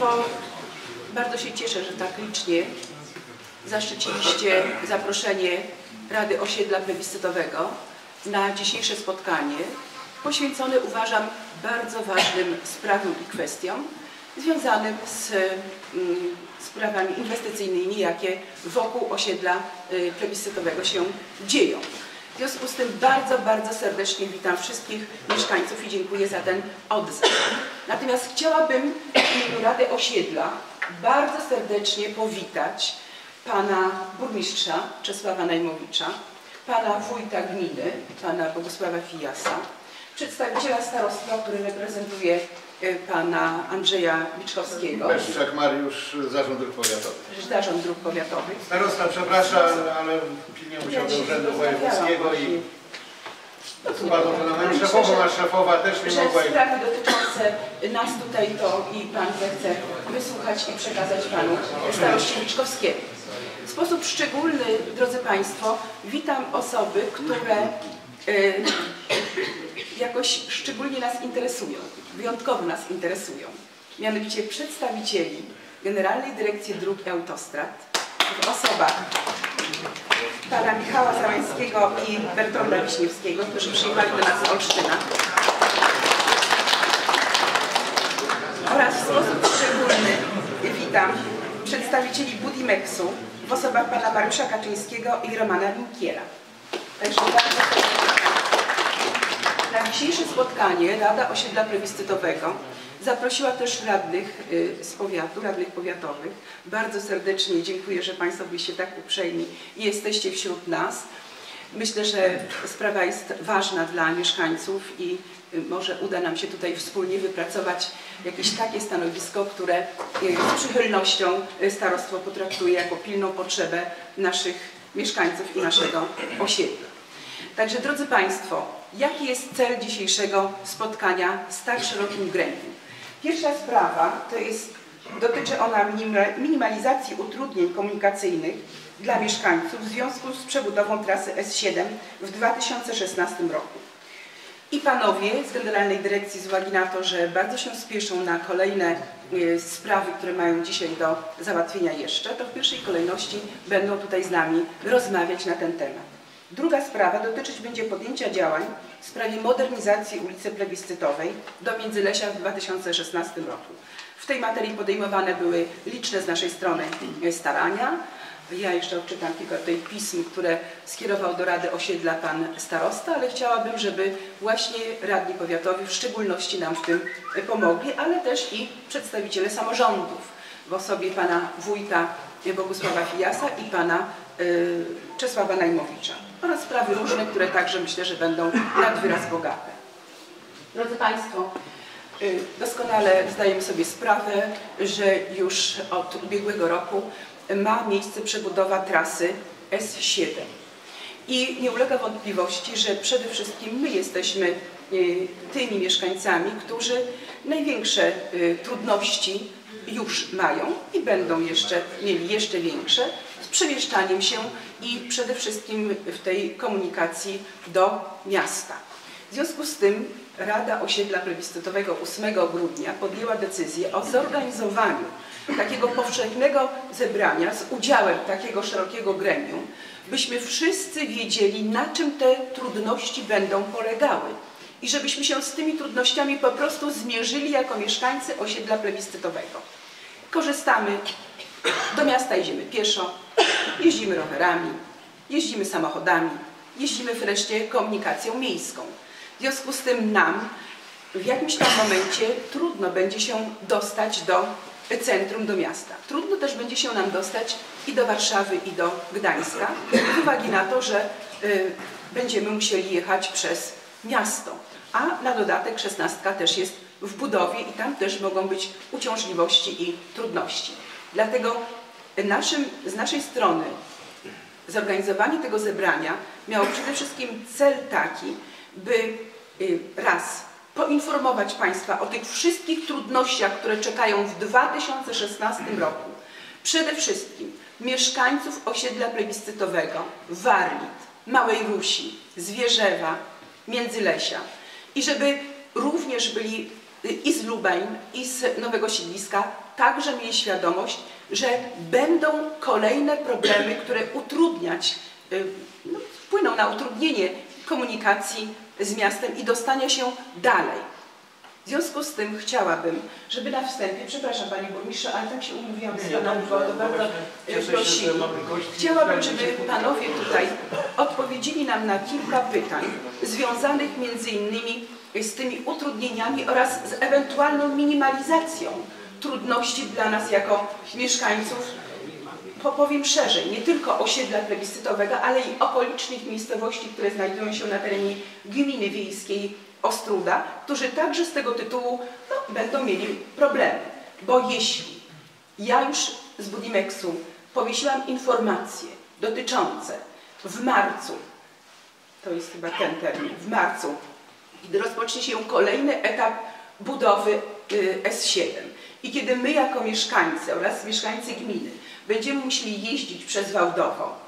Państwo, bardzo się cieszę, że tak licznie zaszczyciliście zaproszenie Rady Osiedla Plebiscytowego na dzisiejsze spotkanie poświęcone uważam bardzo ważnym sprawom i kwestiom związanym z mm, sprawami inwestycyjnymi, jakie wokół osiedla y, plebiscytowego się dzieją. Związku z tym bardzo, bardzo serdecznie witam wszystkich mieszkańców i dziękuję za ten odzew. Natomiast chciałabym w imieniu Rady Osiedla bardzo serdecznie powitać pana burmistrza Czesława Najmowicza, pana wójta gminy, pana Bogusława Fijasa, przedstawiciela starostwa, który reprezentuje pana Andrzeja Liczkowskiego, Peszczak Mariusz, Zarząd Dróg Powiatowych. Zarząd Dróg Powiatowych. Starosta przepraszam, ale pilnie musiał do Urzędu Wojewódzkiego i na moją szefową, a szefowa też nie że mogła. i- sprawy dotyczące nas tutaj to i Pan zechce wysłuchać i przekazać Panu staroście Liczkowskiemu. W sposób szczególny, drodzy Państwo, witam osoby, które y, jakoś szczególnie nas interesują, wyjątkowo nas interesują. Mianowicie przedstawicieli Generalnej Dyrekcji Dróg i Autostrad w osobach pana Michała Zamańskiego i Bertolda Wiśniewskiego, którzy przyjechali do nas z Olsztyna. Oraz w sposób szczególny witam przedstawicieli Budimexu w osobach pana Mariusza Kaczyńskiego i Romana Linkiera. Także bardzo na dzisiejsze spotkanie Rada Osiedla Plebiscytowego zaprosiła też radnych y, z powiatu, radnych powiatowych. Bardzo serdecznie dziękuję, że Państwo byliście tak uprzejmi i jesteście wśród nas. Myślę, że sprawa jest ważna dla mieszkańców i y, może uda nam się tutaj wspólnie wypracować jakieś takie stanowisko, które y, z przychylnością starostwo potraktuje jako pilną potrzebę naszych mieszkańców i naszego osiedla. Także drodzy Państwo, jaki jest cel dzisiejszego spotkania z tak szerokim gremium? Pierwsza sprawa to jest, dotyczy ona minima- minimalizacji utrudnień komunikacyjnych dla mieszkańców w związku z przebudową trasy S7 w 2016 roku. I panowie z Generalnej Dyrekcji z uwagi na to, że bardzo się spieszą na kolejne y, sprawy, które mają dzisiaj do załatwienia jeszcze, to w pierwszej kolejności będą tutaj z nami rozmawiać na ten temat. Druga sprawa dotyczyć będzie podjęcia działań w sprawie modernizacji ulicy Plebiscytowej do Międzylesia w 2016 roku. W tej materii podejmowane były liczne z naszej strony starania. Ja jeszcze odczytam kilka tutaj pism, które skierował do Rady Osiedla pan starosta, ale chciałabym, żeby właśnie radni powiatowi w szczególności nam w tym pomogli, ale też i przedstawiciele samorządów w osobie pana wójta Bogusława Fijasa i pana y, Czesława Najmowicza oraz sprawy różne, które także myślę, że będą nad wyraz bogate. Drodzy Państwo, y, doskonale zdajemy sobie sprawę, że już od ubiegłego roku ma miejsce przebudowa trasy S7. I nie ulega wątpliwości, że przede wszystkim my jesteśmy y, tymi mieszkańcami, którzy największe y, trudności już mają i będą jeszcze mieli jeszcze większe z przemieszczaniem się i przede wszystkim w tej komunikacji do miasta. W związku z tym Rada Osiedla Plebiscytowego 8 grudnia podjęła decyzję o zorganizowaniu takiego powszechnego zebrania z udziałem takiego szerokiego gremium, byśmy wszyscy wiedzieli, na czym te trudności będą polegały i żebyśmy się z tymi trudnościami po prostu zmierzyli jako mieszkańcy osiedla plebiscytowego. Korzystamy, do miasta idziemy pieszo, jeździmy rowerami, jeździmy samochodami, jeździmy wreszcie komunikacją miejską. W związku z tym nam w jakimś tam momencie trudno będzie się dostać do centrum, do miasta. Trudno też będzie się nam dostać i do Warszawy, i do Gdańska, z uwagi na to, że y, będziemy musieli jechać przez miasto. A na dodatek szesnastka też jest w budowie i tam też mogą być uciążliwości i trudności. Dlatego naszym, z naszej strony zorganizowanie tego zebrania miało przede wszystkim cel taki, by y, raz poinformować Państwa o tych wszystkich trudnościach, które czekają w 2016 roku. Przede wszystkim mieszkańców osiedla plebiscytowego Warlit, Małej Rusi, Zwierzewa, Międzylesia i żeby również byli y, i z Lubań, i z Nowego Siedliska, także mieli świadomość, że będą kolejne problemy, które utrudniać, y, no, wpłyną na utrudnienie komunikacji z miastem i dostania się dalej. W związku z tym chciałabym, żeby na wstępie, przepraszam Panie Burmistrzu, ale tak się umówiłam z Panami, bo to bardzo y, prosili. Chciałabym, żeby Panowie tutaj odpowiedzieli nam na kilka pytań związanych między innymi z tymi utrudnieniami oraz z ewentualną minimalizacją trudności dla nas jako mieszkańców, po- powiem szerzej, nie tylko osiedla plebiscytowego, ale i okolicznych miejscowości, które znajdują się na terenie gminy wiejskiej Ostruda, którzy także z tego tytułu no, będą mieli problemy. Bo jeśli ja już z Budimexu powiesiłam informacje dotyczące w marcu, to jest chyba ten termin, w marcu, gdy rozpocznie się kolejny etap budowy y, S7 i kiedy my jako mieszkańcy oraz mieszkańcy gminy będziemy musieli jeździć przez Wałdowo,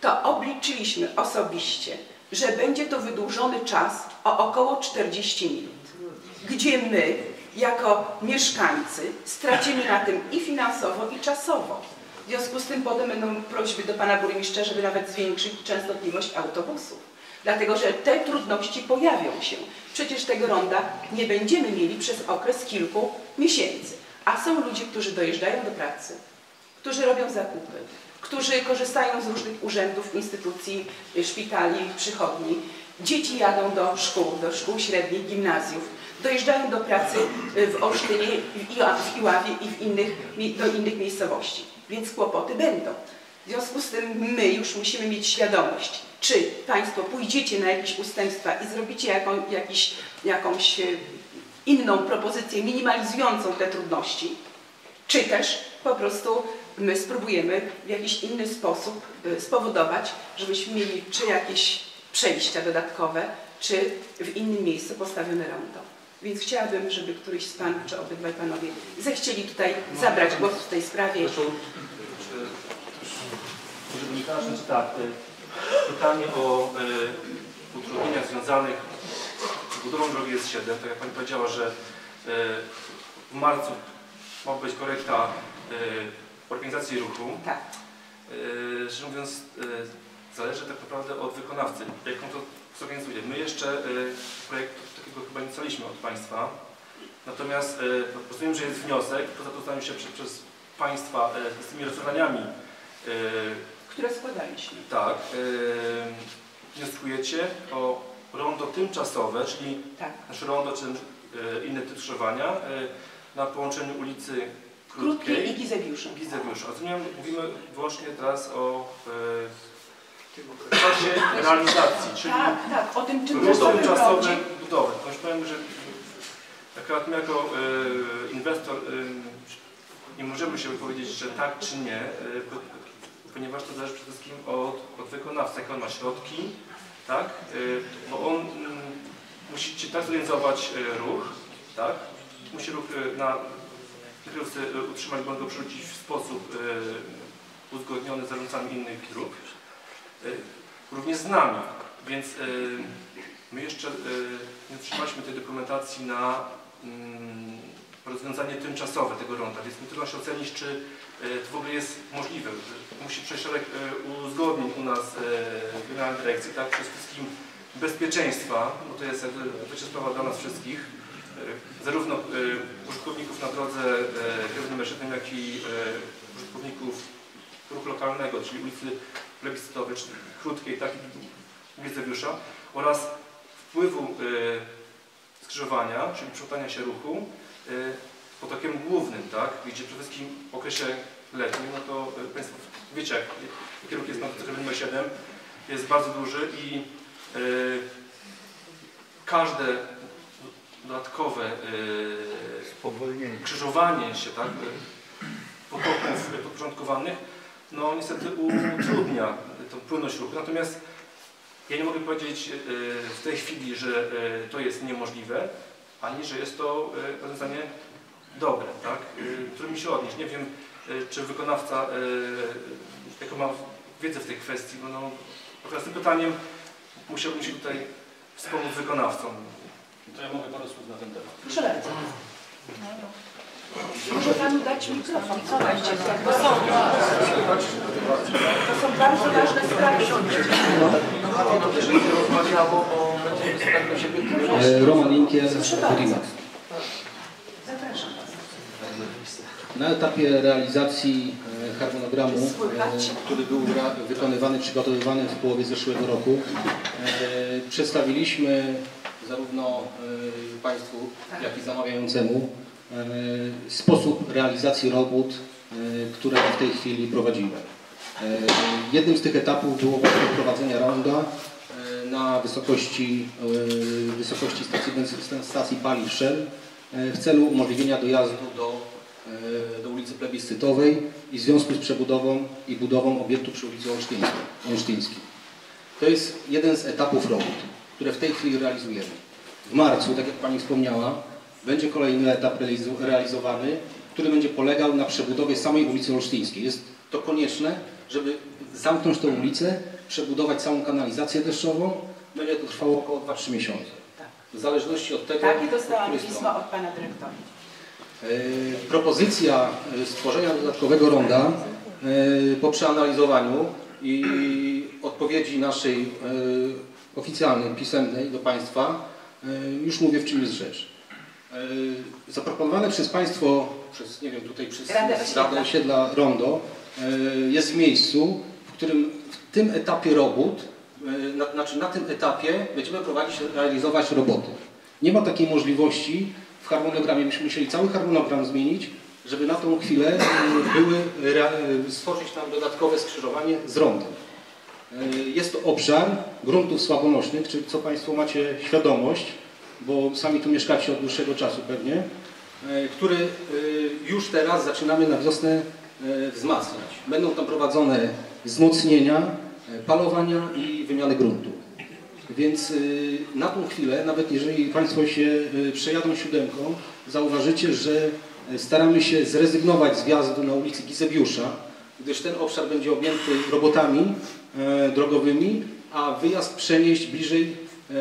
to obliczyliśmy osobiście, że będzie to wydłużony czas o około 40 minut, gdzie my jako mieszkańcy stracimy na tym i finansowo, i czasowo. W związku z tym potem będą prośby do Pana Burmistrza, żeby nawet zwiększyć częstotliwość autobusów. Dlatego, że te trudności pojawią się. Przecież tego ronda nie będziemy mieli przez okres kilku miesięcy. A są ludzie, którzy dojeżdżają do pracy, którzy robią zakupy, którzy korzystają z różnych urzędów, instytucji, szpitali, przychodni. Dzieci jadą do szkół, do szkół średnich, gimnazjów, dojeżdżają do pracy w Olsztynie, w Iła- w Iławie i w innych, do innych miejscowości. Więc kłopoty będą. W związku z tym my już musimy mieć świadomość, czy Państwo pójdziecie na jakieś ustępstwa i zrobicie jaką, jakiś, jakąś e, inną propozycję minimalizującą te trudności, czy też po prostu my spróbujemy w jakiś inny sposób e, spowodować, żebyśmy mieli czy jakieś przejścia dodatkowe, czy w innym miejscu postawione rondo. Więc chciałabym, żeby któryś z Panów, czy obydwaj Panowie zechcieli tutaj zabrać głos w tej sprawie. Nie zacząć tak, pytanie o e, utrudnienia związanych budową drogi S7, tak jak Pani powiedziała, że e, w marcu ma być korekta e, organizacji ruchu. Tak. E, Szczerze mówiąc, zależy tak naprawdę od wykonawcy, jak on to zorganizuje. My jeszcze projektu takiego chyba nie dostaliśmy od Państwa, natomiast rozumiem, że jest wniosek, to zapoznałem się przez, przez Państwa z tymi rozwiązaniami. które składaliśmy. Tak, wnioskujecie o rondo tymczasowe, czyli Tak. nasze rondo, czy e, inny typ skrzyżowania e, na połączeniu ulicy Krótkiej Gizewiuszem. i Gizewiusza. Rozumiem, mówimy wyłącznie teraz o e, czasie realizacji, czyli Tak, tak, o tym tymczasowym budowy. Już powiem, że akurat my jako e, inwestor e, nie możemy się wypowiedzieć, że tak czy nie, e, po- ponieważ to zależy przede wszystkim od, od wykonawcy, jak on ma środki, tak? E, bo on mm, musi ci tak zorganizować e, ruch, tak? Musi ruch e, na kierowcy utrzymać, bądź go przerzucić w sposób uzgodniony z zarządcami innych. E, również z nami, więc my jeszcze nie otrzymaliśmy tej dokumentacji na mm, rozwiązanie tymczasowe tego ronda, więc my trudno się ocenić, czy to w ogóle jest możliwe. Musi przejść szereg e, uzgodnień u nas e, w Generalnej Dyrekcji, tak? Przede wszystkim bezpieczeństwa, bo to jest, jest sprawa dla nas wszystkich, e, zarówno e, użytkowników na drodze e, numer 7, jak i e, użytkowników ruchu lokalnego, czyli ulicy plebiscytowej, czy krótkiej, tak i Gizewiusza oraz wpływu e, skrzyżowania, czyli przemieszczania się ruchu e, potokiem głównym, tak, gdzie przede wszystkim w okresie letnim, no to e, Państwo wiecie, jak, ruch jest na numer 7, jest bardzo duży i e, każde dodatkowe Spowolnienie. krzyżowanie się tak, potoków podporządkowanych, no niestety utrudnia tą płynność ruchu. Natomiast ja nie mogę powiedzieć w tej chwili, że to jest niemożliwe, ani że jest to rozwiązanie dobre, tak, e, którym się odnieść. Nie wiem, e, czy wykonawca, e, jaką ma wiedzę w tej kwestii, bo no, Natomiast tym pytaniem musiałbym się tutaj wspomnieć wykonawcą. To ja mogę parę słów na ten temat. Proszę bardzo. Może panu dać mikrofon, co będzie? Są, to są bardzo ważne sprawy. E, Roman Inkier, Budimax. Na etapie realizacji e, harmonogramu, e, który był wykonywany, przygotowywany w połowie zeszłego roku, e, przedstawiliśmy zarówno Państwu, jak i zamawiającemu sposób realizacji robót, które w tej chwili prowadzimy. Jednym z tych etapów było właśnie prowadzenie ronda e, na wysokości, wysokości stacji, stacji paliw Shell w celu umożliwienia dojazdu do, do ulicy Plebiscytowej i w związku z przebudową i budową obiektu przy ulicy Olsztyńskiej. To jest jeden z etapów robót, które w tej chwili realizujemy. W marcu, tak jak Pani wspomniała, będzie kolejny etap realizowany, który będzie polegał na przebudowie samej ulicy Olsztyńskiej. Jest to konieczne, żeby zamknąć tę ulicę, przebudować całą kanalizację deszczową. Będzie to trwało około 2-3 miesiące. W zależności od tego, Takie dostałam pismo od pana dyrektora. E, Propozycja e, stworzenia dodatkowego ronda e, po przeanalizowaniu i odpowiedzi naszej oficjalnej, pisemnej do Państwa, już mówię w czym jest rzecz. Zaproponowane przez Państwo, przez, nie wiem, tutaj przez Radę Osiedla. Rondo jest w miejscu, w którym w tym etapie robót, na, znaczy na tym etapie będziemy prowadzić, realizować roboty. Nie ma takiej możliwości harmonogramie, myśmy musieli cały harmonogram zmienić, żeby na tą chwilę e, były, e, stworzyć tam dodatkowe skrzyżowanie z rondem. E, Jest to obszar gruntów słabonośnych, czy co Państwo macie świadomość, bo sami tu mieszkacie od dłuższego czasu pewnie, który już teraz zaczynamy na wiosnę wzmacniać. Będą tam prowadzone wzmocnienia, palowania i wymiany gruntu. Więc y, na tą chwilę, nawet jeżeli Państwo się y, przejadą siódemką, zauważycie, że y, staramy się zrezygnować z wjazdu na ulicy Gizebiusza, gdyż ten obszar będzie objęty robotami e, drogowymi, a wyjazd przenieść bliżej, e,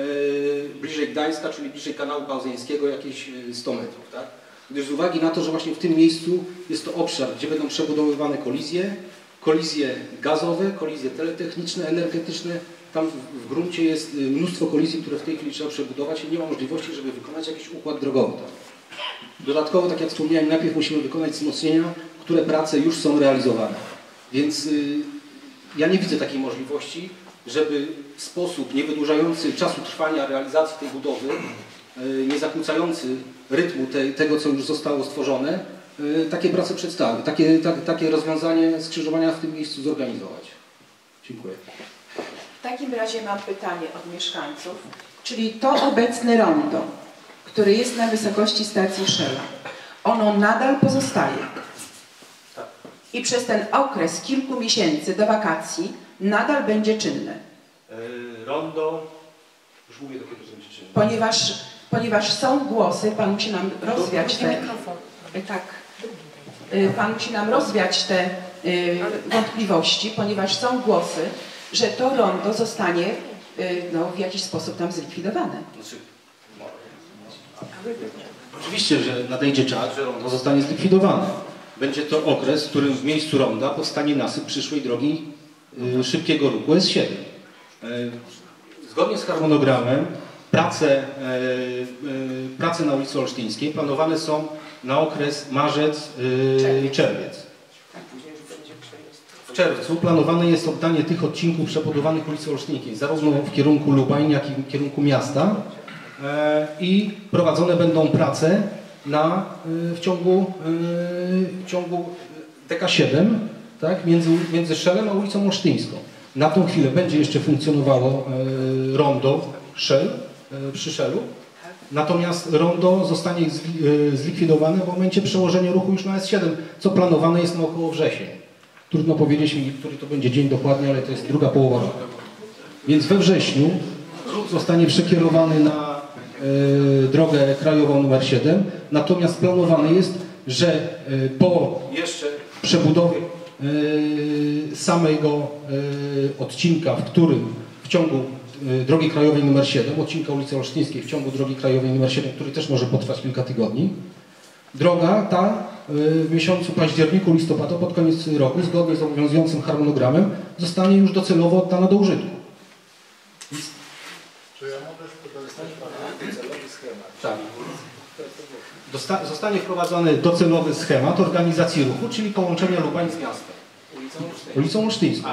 bliżej Gdańska, czyli bliżej kanału Bałzeńskiego jakieś e, 100 metrów. Tak? Gdyż z uwagi na to, że właśnie w tym miejscu jest to obszar, gdzie będą przebudowywane kolizje, kolizje gazowe, kolizje teletechniczne, energetyczne, tam w, gruncie jest y, mnóstwo kolizji, które w tej chwili trzeba przebudować i nie ma możliwości, żeby wykonać jakiś układ drogowy tam. Dodatkowo, tak jak wspomniałem, najpierw musimy wykonać wzmocnienia, które prace już są realizowane. Więc y, ja nie widzę takiej możliwości, żeby w sposób nie wydłużający czasu trwania realizacji tej budowy, y, nie zakłócający rytmu tej, tego, co już zostało stworzone, y, takie prace przedstawić, takie, tak, takie rozwiązanie skrzyżowania w tym miejscu zorganizować. Dziękuję. W takim razie mam pytanie od mieszkańców. Czyli to obecne rondo, które jest na wysokości stacji Shella, ono nadal pozostaje. I przez ten okres kilku miesięcy do wakacji nadal będzie czynne. E, Rondo, już mówię do kiedy będzie czynne. Ponieważ, ponieważ są głosy, Pan musi nam rozwiać te... E, Tak. E, Pan musi nam rozwiać te wątpliwości, ponieważ są głosy, że to rondo zostanie e, no, w jakiś sposób tam zlikwidowane. No, Oczywiście, że nadejdzie czas, że rondo zostanie zlikwidowane. Będzie to okres, w którym w miejscu ronda powstanie nasyp przyszłej drogi y, szybkiego ruchu S7. E, Zgodnie z harmonogramem prace, prace na ulicy Olsztyńskiej planowane są na okres marzec y, czerwiec. W czerwcu planowane jest oddanie tych odcinków przebudowanych ulicy Olsztyńskiej, zarówno w kierunku Lubań, jak i w kierunku miasta. E, I prowadzone będą prace na, y, w ciągu, y, w ciągu DK7, tak, między, między Szelem a ulicą Olsztyńską. Na tą chwilę będzie jeszcze funkcjonowało e, rondo Szel e, przy Szelu. Natomiast rondo zostanie zli- e, zlikwidowane w momencie przełożenia ruchu już na S7, co planowane jest na około wrzesień. Trudno powiedzieć mi, który to będzie dzień dokładnie, ale to jest druga połowa roku. Więc we wrześniu ruch zostanie przekierowany na e, drogę krajową numer 7. Natomiast planowane jest, że e, po jeszcze przebudowie e, samego odcinka, w którym w ciągu drogi krajowej nr 7, odcinka ulicy Olsztyńskiej w ciągu drogi krajowej nr 7, który też może potrwać kilka tygodni, droga ta e, w miesiącu październiku, listopadu, pod koniec roku, zgodnie z obowiązującym harmonogramem, zostanie już docelowo oddana do użytku. Czy ja mogę spytać celowy schemat? Tak. Dosta- zostanie wprowadzony docelowy schemat organizacji ruchu, czyli połączenia Lubań z miastem. Ulicą Olsztyńską.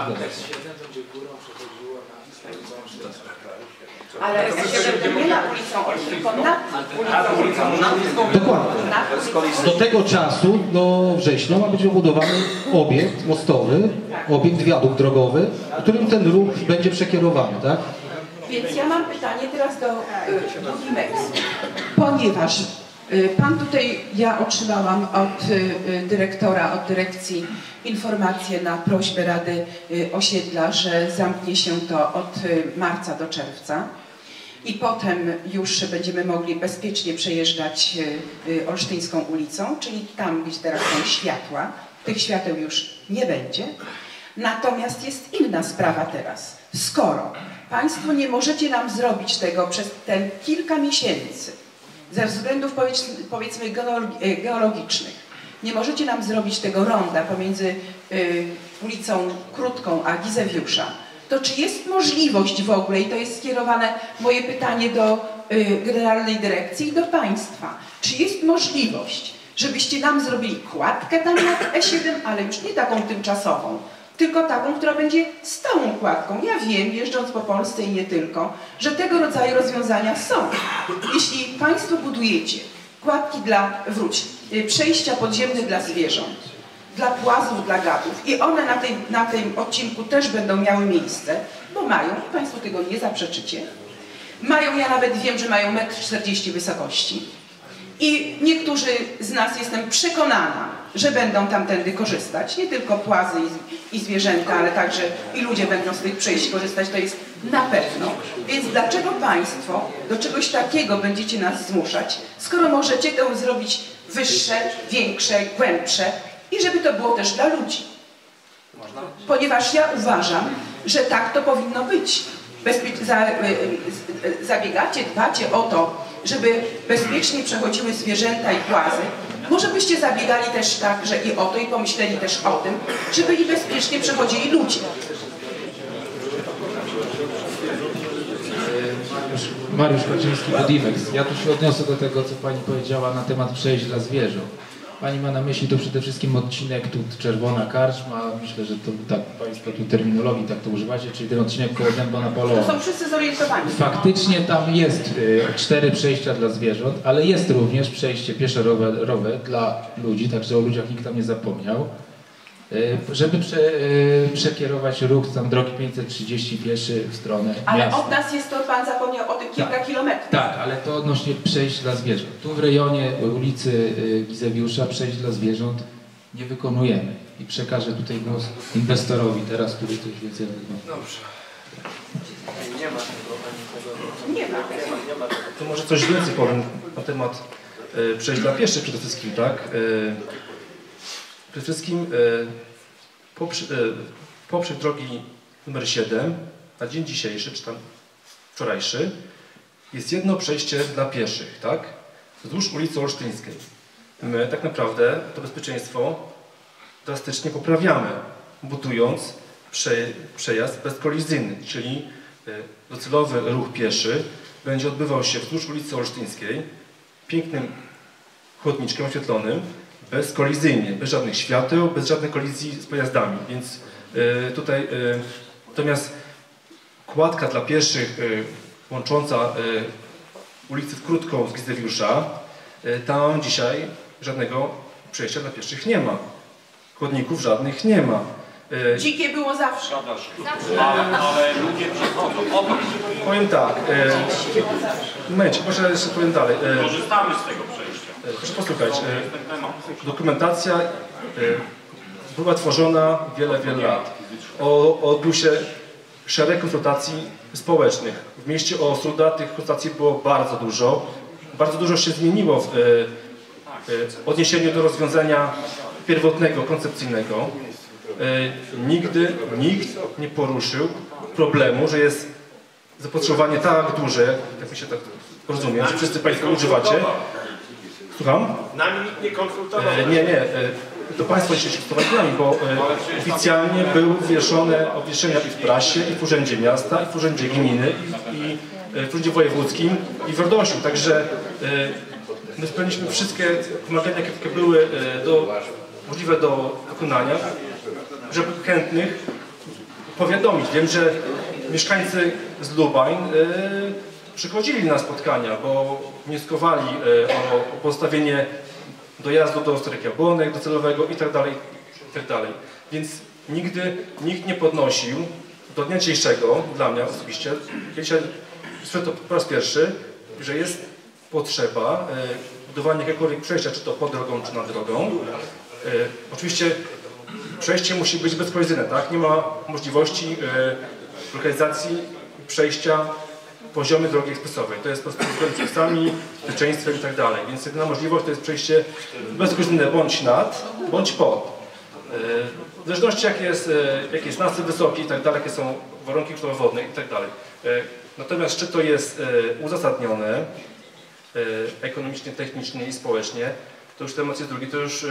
Ale S7 to nie na ulicą tylko nad ulicą Dokładnie. Nad Do tego czasu, do września, ma być wybudowany obiekt mostowy, obiekt wiadukt drogowy, którym ten ruch będzie przekierowany, tak? Więc ja mam pytanie teraz do y, Budimexu, ponieważ y, Pan tutaj, ja otrzymałam od y, dyrektora, od dyrekcji informację na prośbę Rady Osiedla, że zamknie się to od marca do czerwca i potem już będziemy mogli bezpiecznie przejeżdżać y, y, Olsztyńską ulicą, czyli tam, gdzie teraz są światła, tych świateł już nie będzie. Natomiast jest inna sprawa teraz. Skoro Państwo nie możecie nam zrobić tego przez te kilka miesięcy, ze względów powiedz- powiedzmy e, geologicznych, nie możecie nam zrobić tego ronda pomiędzy ulicą Krótką a Gizewiusza, to czy jest możliwość w ogóle, i to jest skierowane moje pytanie do y, Generalnej Dyrekcji i do Państwa, czy jest możliwość, żebyście nam zrobili kładkę tam nad E7, ale już nie taką tymczasową, tylko taką, która będzie stałą kładką. Ja wiem, jeżdżąc po Polsce i nie tylko, że tego rodzaju rozwiązania są. Jeśli Państwo budujecie kładki dla, wróć, y, przejścia podziemne dla zwierząt, dla płazów, dla gadów i one na, tej, na tym odcinku też będą miały miejsce, bo mają, Państwo tego nie zaprzeczycie, mają, ja nawet wiem, że mają 1,40 m wysokości. I niektórzy z nas, jestem przekonana, że będą tamtędy korzystać. Nie tylko płazy i, i zwierzęta, ale także i ludzie będą z tych przejść korzystać, to jest na pewno. Więc dlaczego Państwo do czegoś takiego będziecie nas zmuszać, skoro możecie to zrobić wyższe, większe, głębsze i żeby to było też dla ludzi? Ponieważ ja uważam, że tak to powinno być. Bezpie- za, y, y, zabiegacie, dbacie o to, żeby bezpiecznie przechodziły zwierzęta i płazy. Może byście zabiegali też tak, że i o to, i pomyśleli też o tym, żeby i bezpiecznie przechodzili ludzie. Mariusz Kaczyński, Budimex. Ja tu się odniosę do tego, co Pani powiedziała na temat przejść dla zwierząt. Pani ma na myśli to przede wszystkim odcinek tu Czerwona Karczma. Myślę, że to tak Państwo tu terminologii tak to używacie, czyli ten odcinek koło dęba To Napoleona. są wszyscy zorientowani. Faktycznie tam jest y, cztery przejścia dla zwierząt, ale jest również przejście pieszo-rowe dla ludzi, także o ludziach nikt tam nie zapomniał. Y, Żeby prze, y, przekierować ruch tam drogi 530 pieszy w stronę Ale miasta. od nas jest to, Pan zapomniał o tym kilka kilometrów. Tak, ale to odnośnie przejść dla zwierząt. Tu w rejonie ulicy y, Gizewiusza przejść dla zwierząt nie wykonujemy. I przekażę tutaj głos inwestorowi teraz, który coś więcej na Dobrze. Nie ma tego, Nie ma. To może coś więcej powiem na temat przejść dla pieszych przede wszystkim, tak? Przede wszystkim e, poprzek, e, drogi numer 7 na dzień dzisiejszy, czy tam wczorajszy, jest jedno przejście dla pieszych, tak? Wzdłuż ulicy Olsztyńskiej. My tak naprawdę to bezpieczeństwo drastycznie poprawiamy, budując prze, przejazd bezkolizyjny, czyli e, docelowy ruch pieszy będzie odbywał się wzdłuż ulicy Olsztyńskiej, pięknym chodniczkiem oświetlonym, bezkolizyjnie, bez żadnych świateł, bez żadnej kolizji z pojazdami. Więc e, tutaj e, natomiast kładka dla pieszych e, łącząca ulicę Krótką z Gizdewiusza, tam dzisiaj żadnego przejścia dla pieszych nie ma. Chodników żadnych nie ma. Dzikie było zawsze. Ale, ale ludzie przychodzą. Powiem tak, e, momencie, może jeszcze powiem dalej. E, korzystamy z tego przejścia. Proszę posłuchać, e, dokumentacja e, była tworzona wiele, wiele lat. O, odbył się szereg konsultacji społecznych. W mieście Osuda tych konsultacji było bardzo dużo. Bardzo dużo się zmieniło w, e, odniesieniu do rozwiązania pierwotnego, koncepcyjnego. nigdy nikt nie poruszył problemu, że jest zapotrzebowanie tak duże, jak mi się tak rozumiem, że wszyscy Państwo używacie. Słucham? Nami nikt nie konsultował. E, nie, nie. E, to Państwo się konsultowali bo e, oficjalnie były wywieszone obwieszenia i w prasie, i w Urzędzie Miasta, i w Urzędzie Gminy, i, i e, w Urzędzie Wojewódzkim, i w Rodosiu. Także e, my spełniliśmy wszystkie wymagania, jakie były e, do, możliwe do wykonania, żeby chętnych powiadomić. Wiem, że mieszkańcy z Lubań przychodzili na spotkania, bo wnioskowali e, o, postawienie dojazdu do Ostrych Jabłonek docelowego i tak dalej, i tak. Więc nigdy nikt nie podnosił do dnia dzisiejszego, dla mnie osobiście, dzisiaj to po raz pierwszy, że jest potrzeba e, budowania jakiegokolwiek przejścia, czy to pod drogą, czy nad drogą. E, oczywiście przejście musi być bezkolizyjne, tak? Nie ma możliwości lokalizacji przejścia poziomy drogi ekspresowej. To jest po prostu z przepisami, bezpieczeństwem i tak dalej. Więc jedyna możliwość to jest przejście bezkolizyjne bądź nad, bądź pod. E, W zależności jak jest, e, jaki jest nasyp wysoki i tak dalej, jakie są warunki kształtowodne i tak dalej. E, Natomiast czy to jest uzasadnione ekonomicznie, technicznie i społecznie, to już temat jest drugi, to już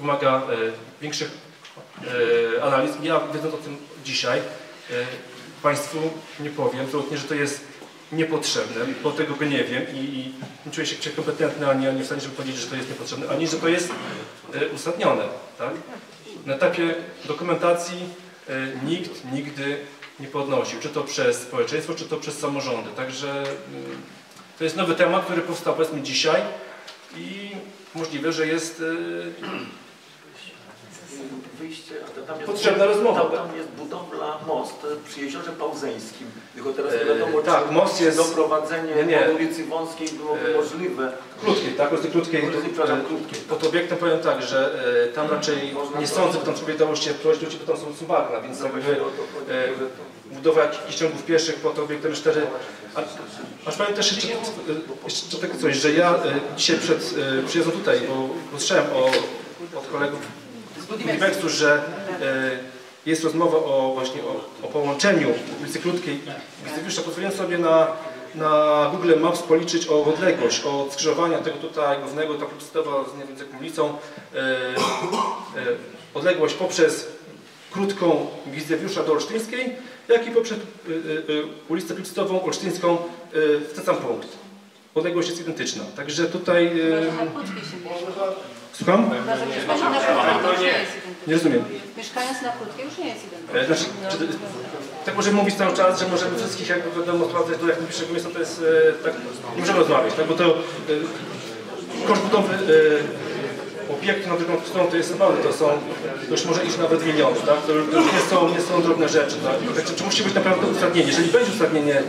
wymaga większych analiz. Ja wiedząc o tym dzisiaj, Państwu nie powiem absolutnie, że to jest niepotrzebne, bo tego go nie wiem i, i nie czuję się kompetentny ani, ani w stanie, żeby powiedzieć, że to jest niepotrzebne, ani że to jest e, uzasadnione. Tak? Na etapie dokumentacji e, nikt nigdy nie podnosił, czy to przez społeczeństwo, czy to przez samorządy. Także mm, to jest nowy temat, który powstał powiedzmy dzisiaj i możliwe, że jest e, Wyjście, a tam jest, Potrzebna rozmowa, Tam, tak? tam jest budowla most przy jeziorze Pałzeńskim. Tylko teraz nie E, wiadomo, tak, most jest- doprowadzenie nie, nie. ulicy Wąskiej byłoby E, możliwe. krótkiej, tak? Prostu krótkiej. Przepraszam, krótkiej. Pod obiektem powiem tak, że e, tam raczej nie sądzę, że tam sobie dało się wprowadzić ludzi, bo tam są bagna, więc jakby e, budowa jakichś ciągów pieszych pod obiektem 4. A, aż powiem też jeszcze, jeszcze takie coś, że ja e, dzisiaj przed e, przyjazdem tutaj, bo usłyszałem o, od kolegów z Budimexu, że e, jest rozmowa o właśnie o, o połączeniu ulicy Krótkiej i Wicewiusza. Pozwoliłem sobie na, na Google Maps policzyć o odległość od skrzyżowania tego tutaj głównego, ta podstawa z nie wiem, jaką ulicą, e, e, odległość poprzez krótką Gizdewiusza do Olsztyńskiej, jak i poprzez ulicę Pilctową Olsztyńską w ten sam punkt. Odległość jest identyczna. Także tutaj... słucham? Nie rozumiem. Mieszkając na krótkiej już nie jest identyczne. E, Znaczy, czy, tak możemy mówić cały czas, że możemy wszystkich jakby wiadomo sprawdzać, do jakiego pierwszego miejsca to jest e, tak, nie możemy rozmawiać, tak, bo to e, koszt budowy e, obiektu na drugą stronę to jest naprawdę, to są, to już może iść nawet miliony, tak, to, już nie są, nie są drobne rzeczy, tak, tak czy, czy musi być naprawdę uzasadnienie, jeżeli będzie uzasadnienie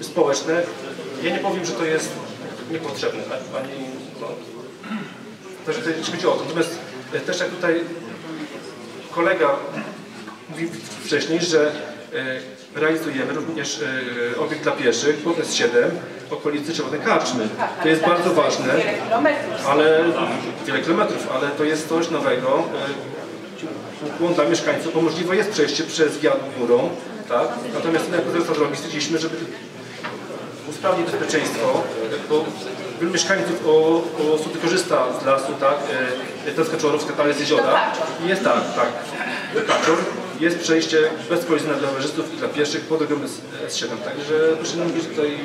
społeczne, ja nie powiem, że to jest niepotrzebne, tak, ani, no, Także to chodzi o to. Natomiast e, też jak tutaj kolega mówił wcześniej, że e, realizujemy również e, obiekt dla pieszych, pod S7 w okolicy Czerwonej Karczmy. To jest bardzo ważne, ale wiele kilometrów, ale to jest coś nowego. Ukłon dla mieszkańców, bo możliwe jest przejście przez wiatr górą, tak? Natomiast jako zarząd drogi stwierdziliśmy, żeby usprawnić bezpieczeństwo, bo wielu mieszkańców o, o sobie korzysta z lasu, tak, e, ten z kaczorów, skakali z jeziora. I jest tak, tak, kaczor jest przejście bezkolizyjne dla rowerzystów i dla pieszych pod drogą S- S7, także proszę nie mówić tutaj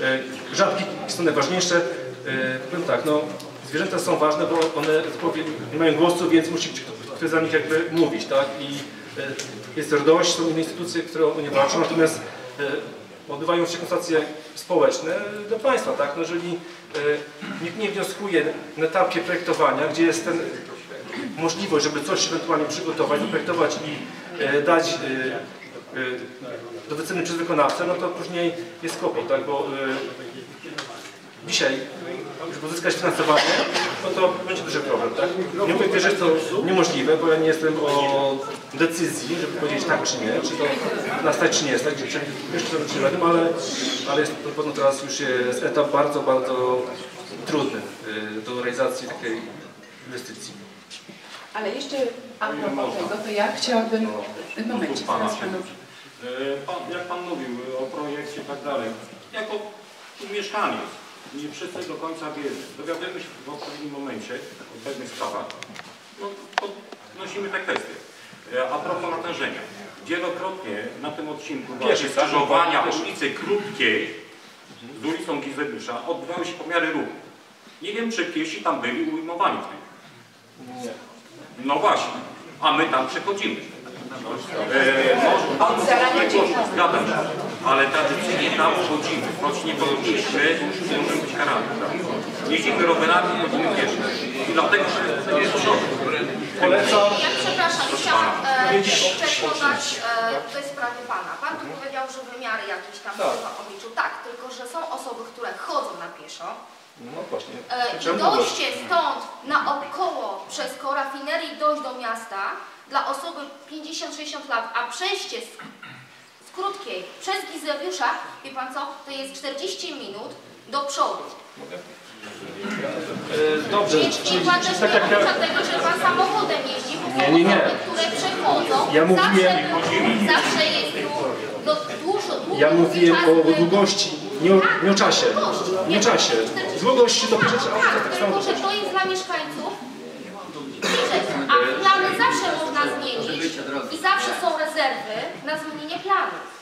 e, żabki są najważniejsze. E, powiem tak, no, zwierzęta są ważne, bo one tak nie mają głosu, więc musi ktoś ktoś za nich jakby mówić, tak, i e, jest RDOŚ, są inne instytucje, które o nie walczą, natomiast e, odbywają się konsultacje społeczne do państwa, tak? No jeżeli e, nikt nie wnioskuje na etapie projektowania, gdzie jest ten możliwość, żeby coś ewentualnie przygotować, zaprojektować i e, dać e, do wyceny przez wykonawcę, no to później jest kłopot, tak? Bo dzisiaj, uzyskać finansowanie, no to będzie duży problem, tak? Nie mówię, że jest to niemożliwe, bo ja nie jestem o decyzji, żeby powiedzieć tak czy nie, czy to nastać czy nie jest, tak? Czyli jeszcze to nie wiem, ale, ale jest to na pewno teraz już jest etap bardzo, bardzo trudny y, do realizacji takiej inwestycji. Ale jeszcze A propos tego, to ja chciałabym... Momencie, Pana zaraz się panu... E, Pan, jak Pan mówił o projekcie i tak dalej, jako mieszkaniec, nie wszyscy do końca wiemy. Dowiadujemy się w odpowiednim momencie o pewnych sprawach, no, podnosimy te kwestie. E, A propos natężenia. Wielokrotnie na tym odcinku właśnie tak? skrzyżowania ulicy Krótkiej z ulicą Gizebusza odbywały się pomiary ruchu. Nie wiem, czy piesi tam byli ujmowani w tym. No właśnie, a my tam przechodzimy. E, może pan zgadzam się, ale tradycyjnie tam chodzimy, choć nie powinniśmy, możemy być karani. Jeździmy rowerami, chodzimy pieszo. I dlatego, że jest porządek. Polecam. Ja przepraszam, chciałam e, jeszcze podać e, tutaj sprawie Pana. Pan tu powiedział, że wymiary jakieś tam Tak. chyba obliczył. Tak, tylko że są osoby, które chodzą na pieszo. No właśnie. E, I Czemu dojście stąd naokoło przez korafinerię dojść do miasta dla osoby 50-60 lat, a przejście z krótkiej przez Gizewiusza, wie Pan co, to jest 40 minut do przodu. E, Dobrze, czyli, Pan też tak nie jak tego, że Pan samochodem jeździ, bo Nie, nie, nie. które przechodzą. Ja mówiłem- zawsze, zawsze jest tu no, dużo, dużo Ja mówiłem o długości, nie o, nie o czasie. Nie o czasie. Długości to Tak, tak, tak tylko że to jest dla mieszkańców A plany zawsze można zmienić i zawsze są rezerwy na zmienienie planów.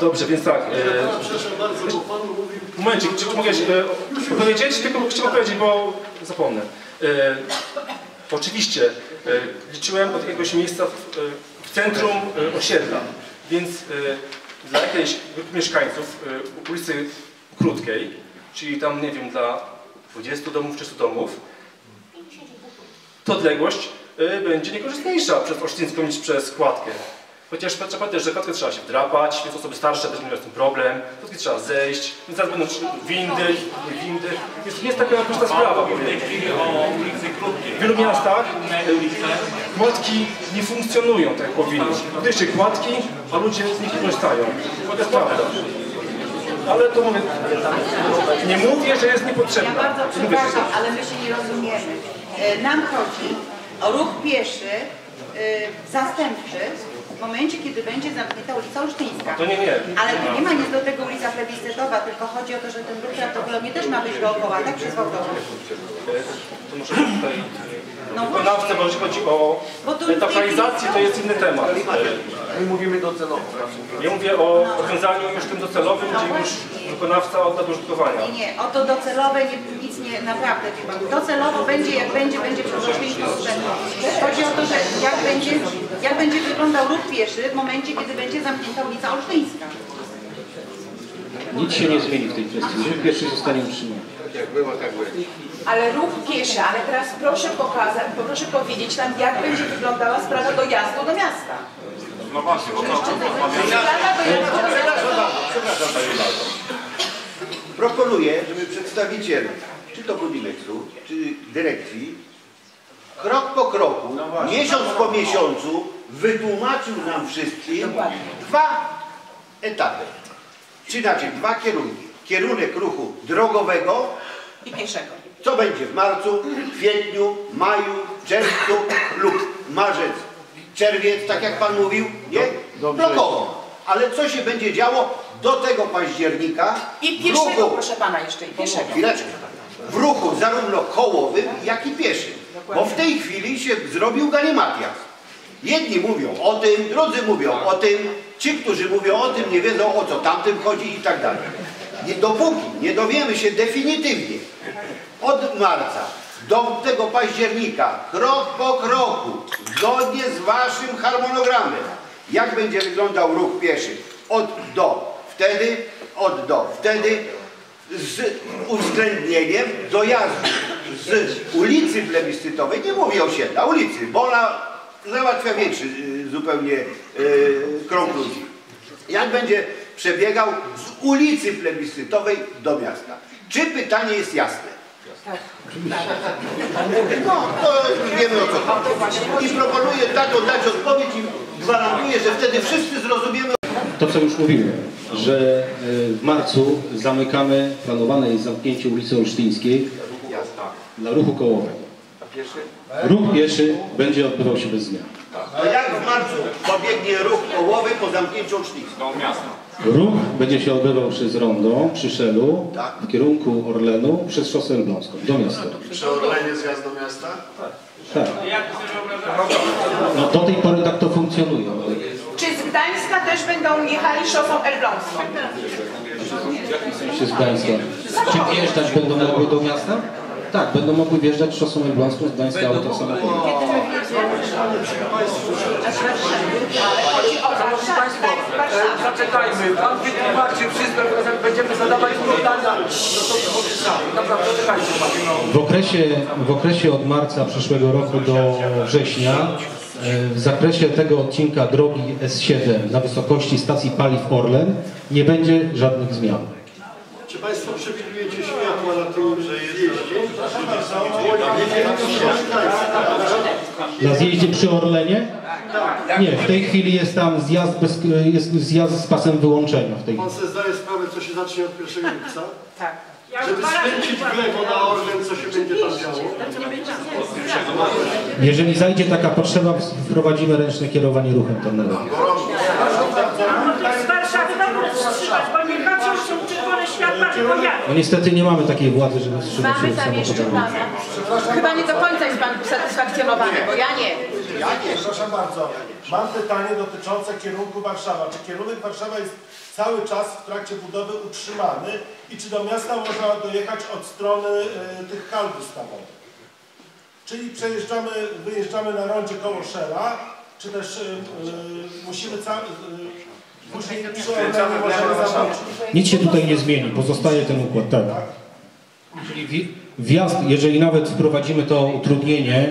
Dobrze, więc tak. E, Przepraszam bardzo, bo pan mówił momencik, czy mogę e, powiedzieć? Tylko chciałem powiedzieć, bo zapomnę. E, oczywiście e, liczyłem od jakiegoś miejsca w, e, w centrum e, osiedla, więc e, dla jakiejś grupy mieszkańców e, ulicy Krótkiej, czyli tam, nie wiem, dla 20 domów, 300 domów, to odległość y, będzie niekorzystniejsza przez Olsztyńską niż przez Kładkę. Chociaż trzeba pamiętać, że Kładkę trzeba się wdrapać, więc osoby starsze też będą mieć z tym problem, Kładki trzeba zejść, więc zaraz będą windy, windy, więc nie jest taka prosta sprawa. W wielu miastach kładki nie funkcjonują tak jak powinny. Podejście kładki, a ludzie z nich nie korzystają. To jest prawda. Ale to mówię, nie mówię, że jest Ja niepotrzebna. bardzo Mówię, że przepraszam, ale my się nie rozumiemy. E, Nam chodzi o ruch pieszy e, zastępczy w momencie, kiedy będzie zamknięta ulica Olsztyńska. To nie, nie. Ale tu nie ma nic do tego ulica plebiscytowa, tylko chodzi o to, że ten ruch prawdopodobnie też ma być dookoła, tak? Przez. To może tutaj No wykonawcę, bo jeśli chodzi o chwili to jest inny temat. My mówimy docelowo. Ja mówię o rozwiązaniu już tym docelowym, gdzie już wykonawca odda do użytkowania. Nie, nie, o to docelowe nie, nic nie, naprawdę wie pan. Docelowo będzie jak będzie, będzie względną. Chodzi o to, że jak będzie, jak będzie wyglądał ruch pieszy w momencie, kiedy będzie zamknięta ulica Olsztyńska. Nic się nie zmieni w tej kwestii. Ruch pieszy zostanie utrzymany. Jak było, tak będzie. Ale ruch pieszy, ale teraz proszę pokazać, proszę powiedzieć nam, jak będzie wyglądała sprawa dojazdu do miasta. No właśnie, bo to. Proponuję, żeby przedstawiciel, czy to Budimexu, czy dyrekcji, krok po kroku, miesiąc po miesiącu, wytłumaczył nam wszystkim Dokładnie. dwa etapy. Czy inaczej, dwa kierunki. Kierunek ruchu drogowego, I pieszego. Co będzie w marcu, kwietniu, maju, czerwcu lub marzec, czerwiec, tak jak Pan mówił, nie? Blokowo. Ale co się będzie działo do tego października I w pieszego, ruchu, proszę pana, jeszcze i pieszego. chwileczkę, w ruchu zarówno kołowym, jak i pieszym. Bo w tej chwili się zrobił galimatias. Jedni mówią o tym, drudzy mówią o tym, ci, którzy mówią o tym, nie wiedzą o co tamtym chodzi i tak dalej. Nie, dopóki nie dowiemy się definitywnie od marca do tego października, krok po kroku, zgodnie z Waszym harmonogramem, jak będzie wyglądał ruch pieszy od do wtedy, od do wtedy, z uwzględnieniem dojazdu z ulicy plebiscytowej, nie mówię osiedla, ulicy, bo ona załatwia większy y, zupełnie y, krąg ludzi. Jak będzie przebiegał z ulicy plebiscytowej do miasta? Czy pytanie jest jasne? No, to wiemy o co chodzi. I proponuję taką dać odpowiedź i gwarantuję, że wtedy wszyscy zrozumiemy. To, co już mówiłem, że e, w marcu zamykamy, planowane jest zamknięcie ulicy Olsztyńskiej dla ruchu kołowego. Ruch pieszy będzie odbywał się bez zmian. Marcu pobiegnie ruch kołowy po zamknięciu miasta. Ruch będzie się odbywał przez rondo przy Szelu w kierunku Orlenu przez szosę elbląską do miasta. Przy Orlenie zjazd do miasta? Tak. No do tej pory tak to funkcjonuje. Czy z Gdańska też będą jechali szosą elbląską? Się z Gdańska. Czy wjeżdżać będą mogły do miasta? Tak, będą mogły wjeżdżać szosą elbląską z Gdańska Warszawę. E, Zaczekajmy, pan wytłumaczy wszystko, będziemy zadawać pytania. No. W okresie, w okresie od marca przyszłego roku do września e, w zakresie tego odcinka drogi S7 na wysokości stacji paliw Orlen nie będzie żadnych zmian. Czy Państwo przewidujecie światła na tym zjeździe? Na zjeździe przy Orlenie? Nie, w tej chwili jest tam zjazd, bez, jest zjazd z pasem wyłączenia w tej Pan sobie zdaje sprawę, co się zacznie od 1 lipca? Tak. Żeby skręcić w lewo na Orlen, co się będzie tam działo? Jeżeli zajdzie taka potrzeba, wprowadzimy ręczne kierowanie ruchem tonnerowym. Z Warszawy mogą wstrzymać, bo nie patrzą, są czerwone światła, tylko ja. No niestety nie mamy takiej władzy, żeby wstrzymać Mamy tam jeszcze pana. Chyba nie do końca jest pan usatysfakcjonowany, bo ja nie. Przepraszam bardzo. Mam pytanie dotyczące kierunku Warszawa. Czy kierunek Warszawa jest cały czas w trakcie budowy utrzymany i czy do miasta można dojechać od strony e, tych hal wystawowych? Czyli przejeżdżamy, wyjeżdżamy na rondzie koło Szela, czy też e, e, musimy cały... Nic się tutaj nie zmieni, pozostaje ten układ, tak. Czyli wjazd, jeżeli nawet wprowadzimy to utrudnienie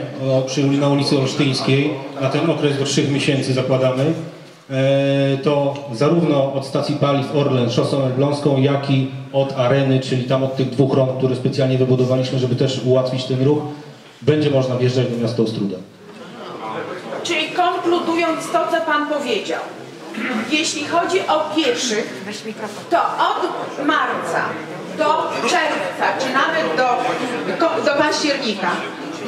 na ulicy Olsztyńskiej, na ten okres do 3 miesięcy zakładamy, e, to zarówno od stacji paliw Orlen szosą elbląską, jak i od areny, czyli tam od tych dwóch rąk, które specjalnie wybudowaliśmy, żeby też ułatwić ten ruch, będzie można wjeżdżać do miasta Ostruda. Czyli konkludując to, co Pan powiedział, jeśli chodzi o pieszych, to od marca do czerwca, czy nawet do, do października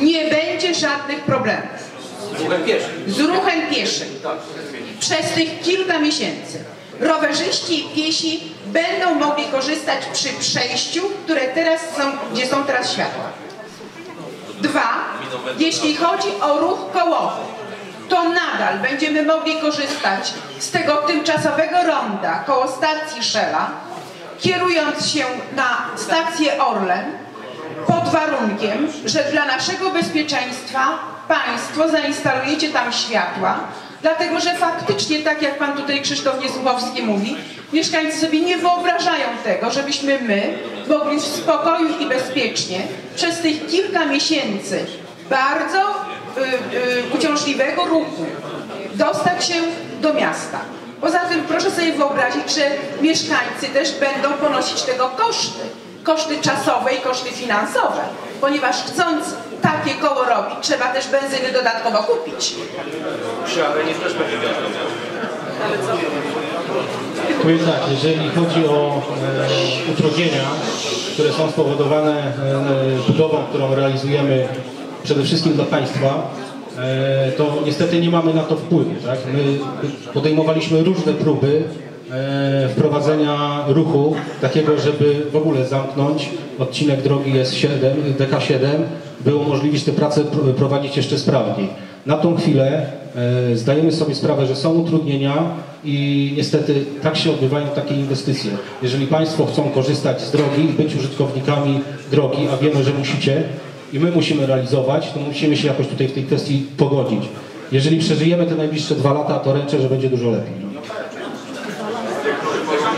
nie będzie żadnych problemów. Z ruchem pieszym przez tych kilka miesięcy. Rowerzyści i piesi będą mogli korzystać przy przejściu, które teraz są, gdzie są teraz światła. Dwa, jeśli chodzi o ruch kołowy, to nadal będziemy mogli korzystać z tego tymczasowego ronda koło stacji Szela, kierując się na stację Orlen, pod warunkiem, że dla naszego bezpieczeństwa Państwo zainstalujecie tam światła, dlatego że faktycznie, tak jak Pan tutaj Krzysztof Niesłuchowski mówi, mieszkańcy sobie nie wyobrażają tego, żebyśmy my mogli w spokoju i bezpiecznie przez tych kilka miesięcy bardzo uciążliwego ruchu dostać się do miasta. Poza tym proszę sobie wyobrazić, że mieszkańcy też będą ponosić tego koszty. Koszty czasowe i koszty finansowe, ponieważ chcąc takie koło robić, trzeba też benzyny dodatkowo kupić. Też będzie wiadomo. Powiem tak, jeżeli chodzi o e, utrudnienia, które są spowodowane e, budową, którą realizujemy przede wszystkim dla Państwa, e, to niestety nie mamy na to wpływu. Tak? My podejmowaliśmy różne próby e, wprowadzenia ruchu takiego, żeby w ogóle zamknąć odcinek drogi S7, DK7, by umożliwić te prace pr- prowadzić jeszcze sprawniej. Na tą chwilę e, zdajemy sobie sprawę, że są utrudnienia i niestety tak się odbywają takie inwestycje. Jeżeli Państwo chcą korzystać z drogi być użytkownikami drogi, a wiemy, że musicie i my musimy realizować, to musimy się jakoś tutaj w tej kwestii pogodzić. Jeżeli przeżyjemy te najbliższe dwa lata, to ręczę, że będzie dużo lepiej. No.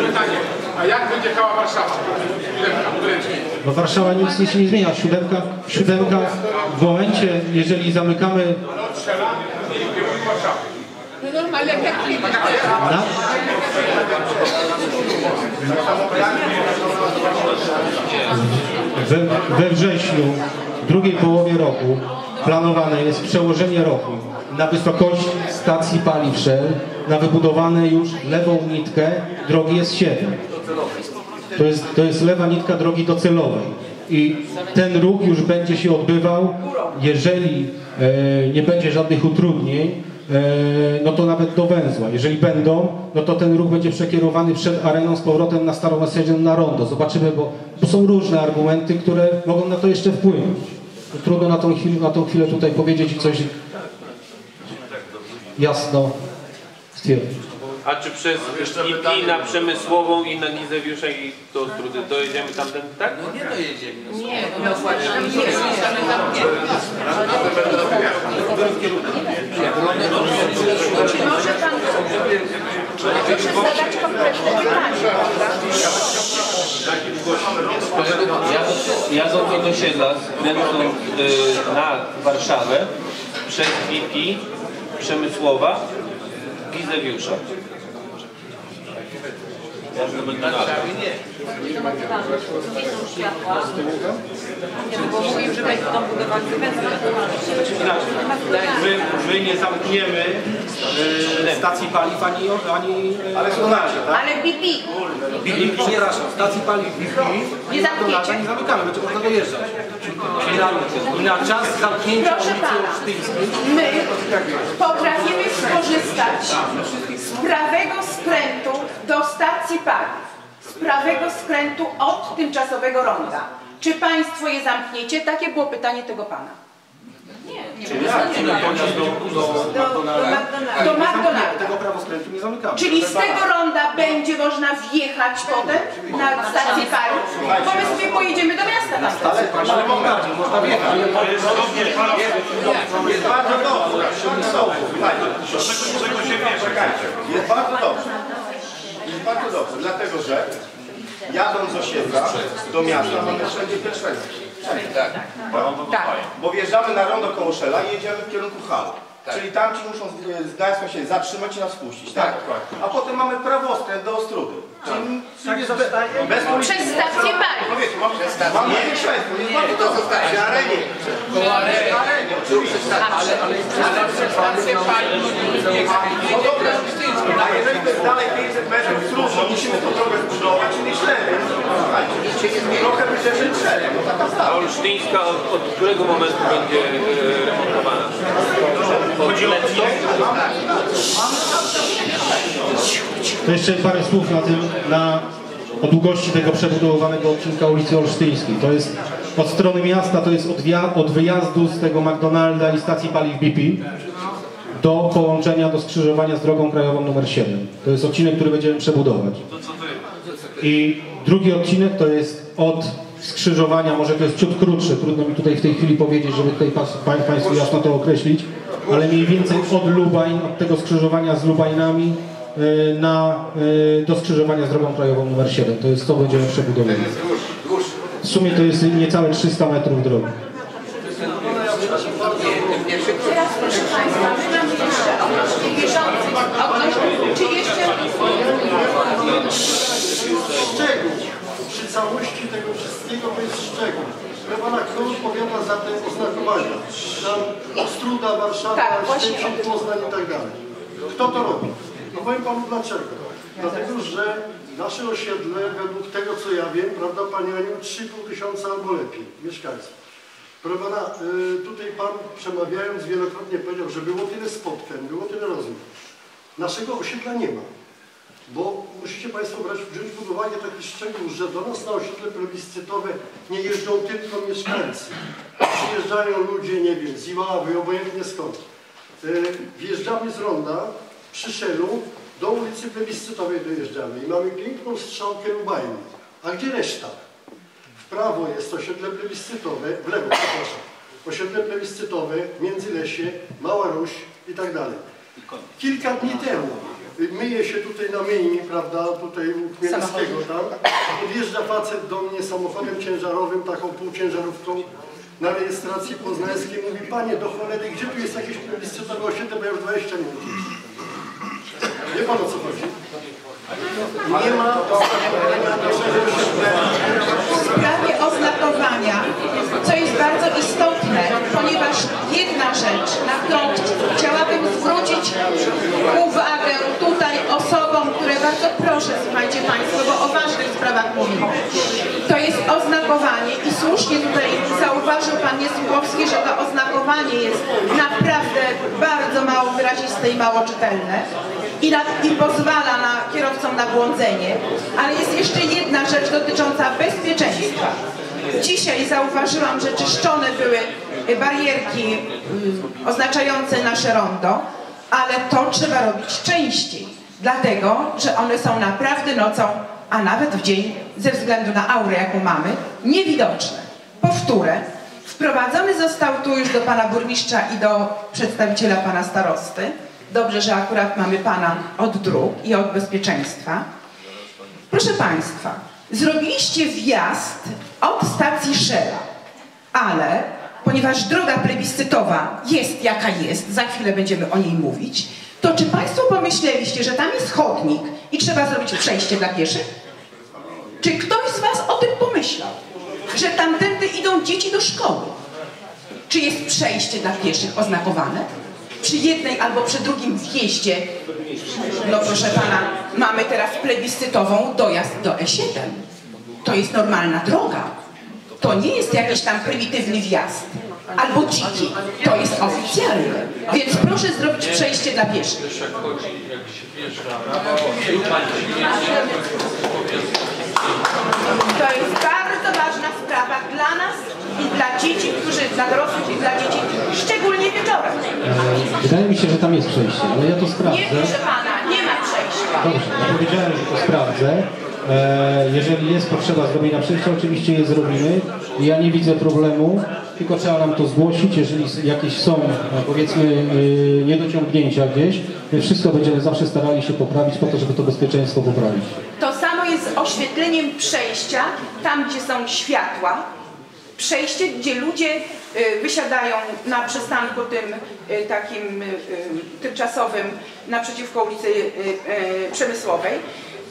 Pytanie, a jak będzie jechała Warszawa? No Warszawa nic, nic się nie zmienia. Siódemka, siódemka w momencie, jeżeli zamykamy Warszawy. No normalnie jak jak klimat. na, we, we wrześniu, drugiej połowie roku planowane jest przełożenie roku na wysokość stacji paliw Shell na wybudowane już lewą nitkę drogi S7. To jest, to jest lewa nitka drogi docelowej. I ten ruch już będzie się odbywał, jeżeli e, nie będzie żadnych utrudnień, no to nawet do węzła. Jeżeli będą, no to ten ruch będzie przekierowany przed areną z powrotem na Starą Messenger na rondo. Zobaczymy, bo są różne argumenty, które mogą na to jeszcze wpłynąć. Trudno na tą chwilę, na tą chwilę tutaj powiedzieć i coś jasno stwierdzić. A czy przez i, i na Przemysłową i na Gizewiusza i do Strudy dojedziemy tamten, tak? No nie dojedziemy. Nie, no właśnie, nie, nie, Czy może pan proszę zadać konkretne pytanie, Ja, jadąc do osiedla, skręcąc y, na Warszawę, przez VIP, Przemysłowa, Gizewiusza. Bo mówił, że będą budować My, my nie zamkniemy e, stacji paliw ani... ani Ale słuchajcie, tak? Ale BP, BP, przepraszam, stacji paliw BP Nie zamkniecie. nie zamykamy, będzie można dojeżdżać. Na, na czas zamknięcia Proszę ulicy Olsztyńskiej my potrafimy skorzystać prawego skrętu do stacji paliw, z prawego skrętu od tymczasowego ronda. Czy państwo je zamkniecie? Takie było pytanie tego pana. Czyli jak? Czyli do, do, do McDonalda. Do McDonalda. Tego prawoskrętu nie zamykamy. Czyli z tego ronda będzie można wjechać potem na stację paliw, bo my sobie pojedziemy do miasta na stację. Ale bardziej można wjechać. Jest bardzo dobrze. Czekajcie. Jest bardzo dobrze. Jest bardzo dobrze, dlatego że jadąc z osiedla do miasta mamy wszędzie pierwszeństwo. Wszędzie. Tak. Bo wjeżdżamy na rondo koło Szela i jedziemy w kierunku Hal. Czyli tamci muszą z, z Gdańska się zatrzymać i nas puścić, tak? A potem mamy prawoskręt do Ostrudy. Czyli tak zostaje? Bez policji. Przez stację paliw. No wiecie, mamy mamy pierwszeństwo, jest bardzo dobrze. Przy arenie. Przy arenie, oczywiście. Ale, ale, ale przez stację paliw dobra, a jeżeli to jest dalej 500 metrów, trudno, musimy tą drogę zbudować, czyli. Słuchajcie, trochę wyżej średnio, no taka A stała. Olsztyńska od, od którego momentu będzie e, remontowana? Chodzi o To jeszcze parę słów na tym, na, o długości tego przebudowanego odcinka ulicy Olsztyńskiej. To jest od strony miasta, to jest od, od wyjazdu z tego McDonalda i stacji paliw BP do połączenia, do skrzyżowania z drogą krajową numer 7. To jest odcinek, który będziemy przebudować. I drugi odcinek to jest od skrzyżowania, może to jest ciut krótszy, trudno mi tutaj w tej chwili powiedzieć, żeby tutaj Państwu jasno to określić, ale mniej więcej od Lubań, od tego skrzyżowania z Lubajnami y, na, y, do skrzyżowania z drogą krajową numer 7. To jest to będziemy przebudowywać. W sumie to jest niecałe 300 metrów drogi. Teraz proszę Państwa, my mamy jeszcze odnośnie odnośnie, czy jeszcze... Szczegół. Przy całości tego wszystkiego to jest szczegół. Proszę pana, kto odpowiada za te oznakowania? Tam Ostruda, Warszawa, Tak, Szczecin, Poznań i tak dalej. Kto to robi? No powiem panu dlaczego. Dlatego, że nasze osiedle, według tego co ja wiem, prawda Pani Aniu, 3,5 tysiąca albo lepiej mieszkańców. Proszę pana, y, tutaj pan przemawiając wielokrotnie powiedział, że było tyle spotkań, było tyle rozmów. Naszego osiedla nie ma. Bo musicie Państwo brać wziąć pod uwagę taki szczegół, że do nas na osiedle plebiscytowe nie jeżdżą tylko mieszkańcy. Przyjeżdżają ludzie, nie wiem, z Iławy, obojętnie skąd. Yy, Wjeżdżamy z ronda przy Szelu, do ulicy plebiscytowej dojeżdżamy i mamy piękną strzałkę Lubajny. A gdzie reszta? W prawo jest osiedle plebiscytowe, w lewo, przepraszam. Osiedle plebiscytowe, Międzylesie, Mała Ruś i tak dalej. Kilka dni temu myję się tutaj na myjni, prawda, tutaj u Chmielskiego tam. Podjeżdża facet do mnie samochodem ciężarowym, taką półciężarówką na rejestracji poznańskiej. Mówi, panie, do cholery, gdzie tu jest jakieś plebiscytowe osiedle, bo ja już 20 minut. Wie pan o co chodzi? Nie ma W sprawie oznakowania, co jest bardzo istotne, ponieważ jedna rzecz, na którą ch- chciałabym zwrócić uwagę tutaj osobom, które bardzo proszę, słuchajcie Państwo, bo o ważnych sprawach mówimy. To jest oznakowanie i słusznie tutaj zauważył Pan Niesłowski, że to oznakowanie jest naprawdę bardzo mało wyraziste i mało czytelne i, na, i pozwala na kierowcom na błądzenie. Ale jest jeszcze jedna rzecz dotycząca bezpieczeństwa. Dzisiaj zauważyłam, że czyszczone były barierki mm, oznaczające nasze rondo, ale to trzeba robić częściej, dlatego, że one są naprawdę nocą, a nawet w dzień, ze względu na aurę, jaką mamy, niewidoczne. Powtórę, wprowadzony został tu już do pana burmistrza i do przedstawiciela pana starosty. Dobrze, że akurat mamy pana od dróg i od bezpieczeństwa. Proszę państwa, zrobiliście wjazd od stacji Shella, ale ponieważ droga plebiscytowa jest jaka jest, za chwilę będziemy o niej mówić, to czy Państwo pomyśleliście, że tam jest chodnik i trzeba zrobić przejście dla pieszych? Czy ktoś z Was o tym pomyślał? Że tamtędy idą dzieci do szkoły? Czy jest przejście dla pieszych oznakowane? Przy jednej albo przy drugim wjeździe, no proszę Pana, mamy teraz plebiscytową dojazd do E7. To jest normalna droga. To nie jest jakiś tam prymitywny wjazd. Albo dziki. To jest oficjalne. Więc proszę zrobić przejście dla pieszych. To jest bardzo ważna sprawa dla nas i dla dzieci, którzy, dla dorosłych i dla dzieci, szczególnie wieczorem. Wydaje mi się, że tam jest przejście, ale ja to Nie, sprawdzę. proszę pana, nie ma przejścia. Dobrze, ja powiedziałem, że to sprawdzę. E, jeżeli jest potrzeba zrobienia przejścia, oczywiście je zrobimy. Ja nie widzę problemu, tylko trzeba nam to zgłosić, jeżeli jakieś są, e, powiedzmy, e, niedociągnięcia gdzieś. My wszystko będziemy zawsze starali się poprawić po to, żeby to bezpieczeństwo poprawić. To samo jest z oświetleniem przejścia, tam gdzie są światła. Przejście, gdzie ludzie y, wysiadają na przystanku tym y, takim y, tymczasowym naprzeciwko ulicy Przemysłowej,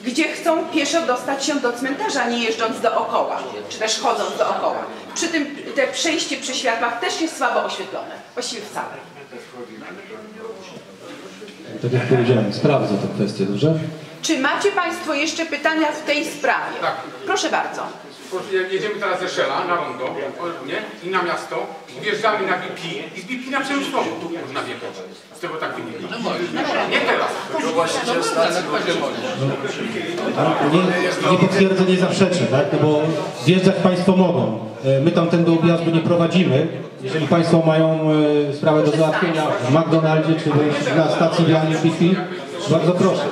gdzie chcą pieszo dostać się do cmentarza, nie jeżdżąc dookoła, czy też chodząc dookoła. Przy tym te przejście przy światłach też jest słabo oświetlone, właściwie wcale. Tak jak powiedziałem, sprawdzę tę kwestię, dobrze? Czy macie Państwo jeszcze pytania w tej sprawie? Tak. Proszę bardzo. Je- Jedziemy teraz ze Szela na rondo, nie? I na miasto, wjeżdżamy na BP i z BP na Przemysłową można wjechać. Z tego tak wynika. Nie teraz. Nie, nie potwierdzę, nie zaprzeczę, tak? No bo wjeżdżać Państwo mogą. E, My tamtędy objazdu nie prowadzimy. Jeżeli Państwo mają e, sprawę do załatwienia w McDonaldzie czy na stacji Wialnej BP, bardzo proszę.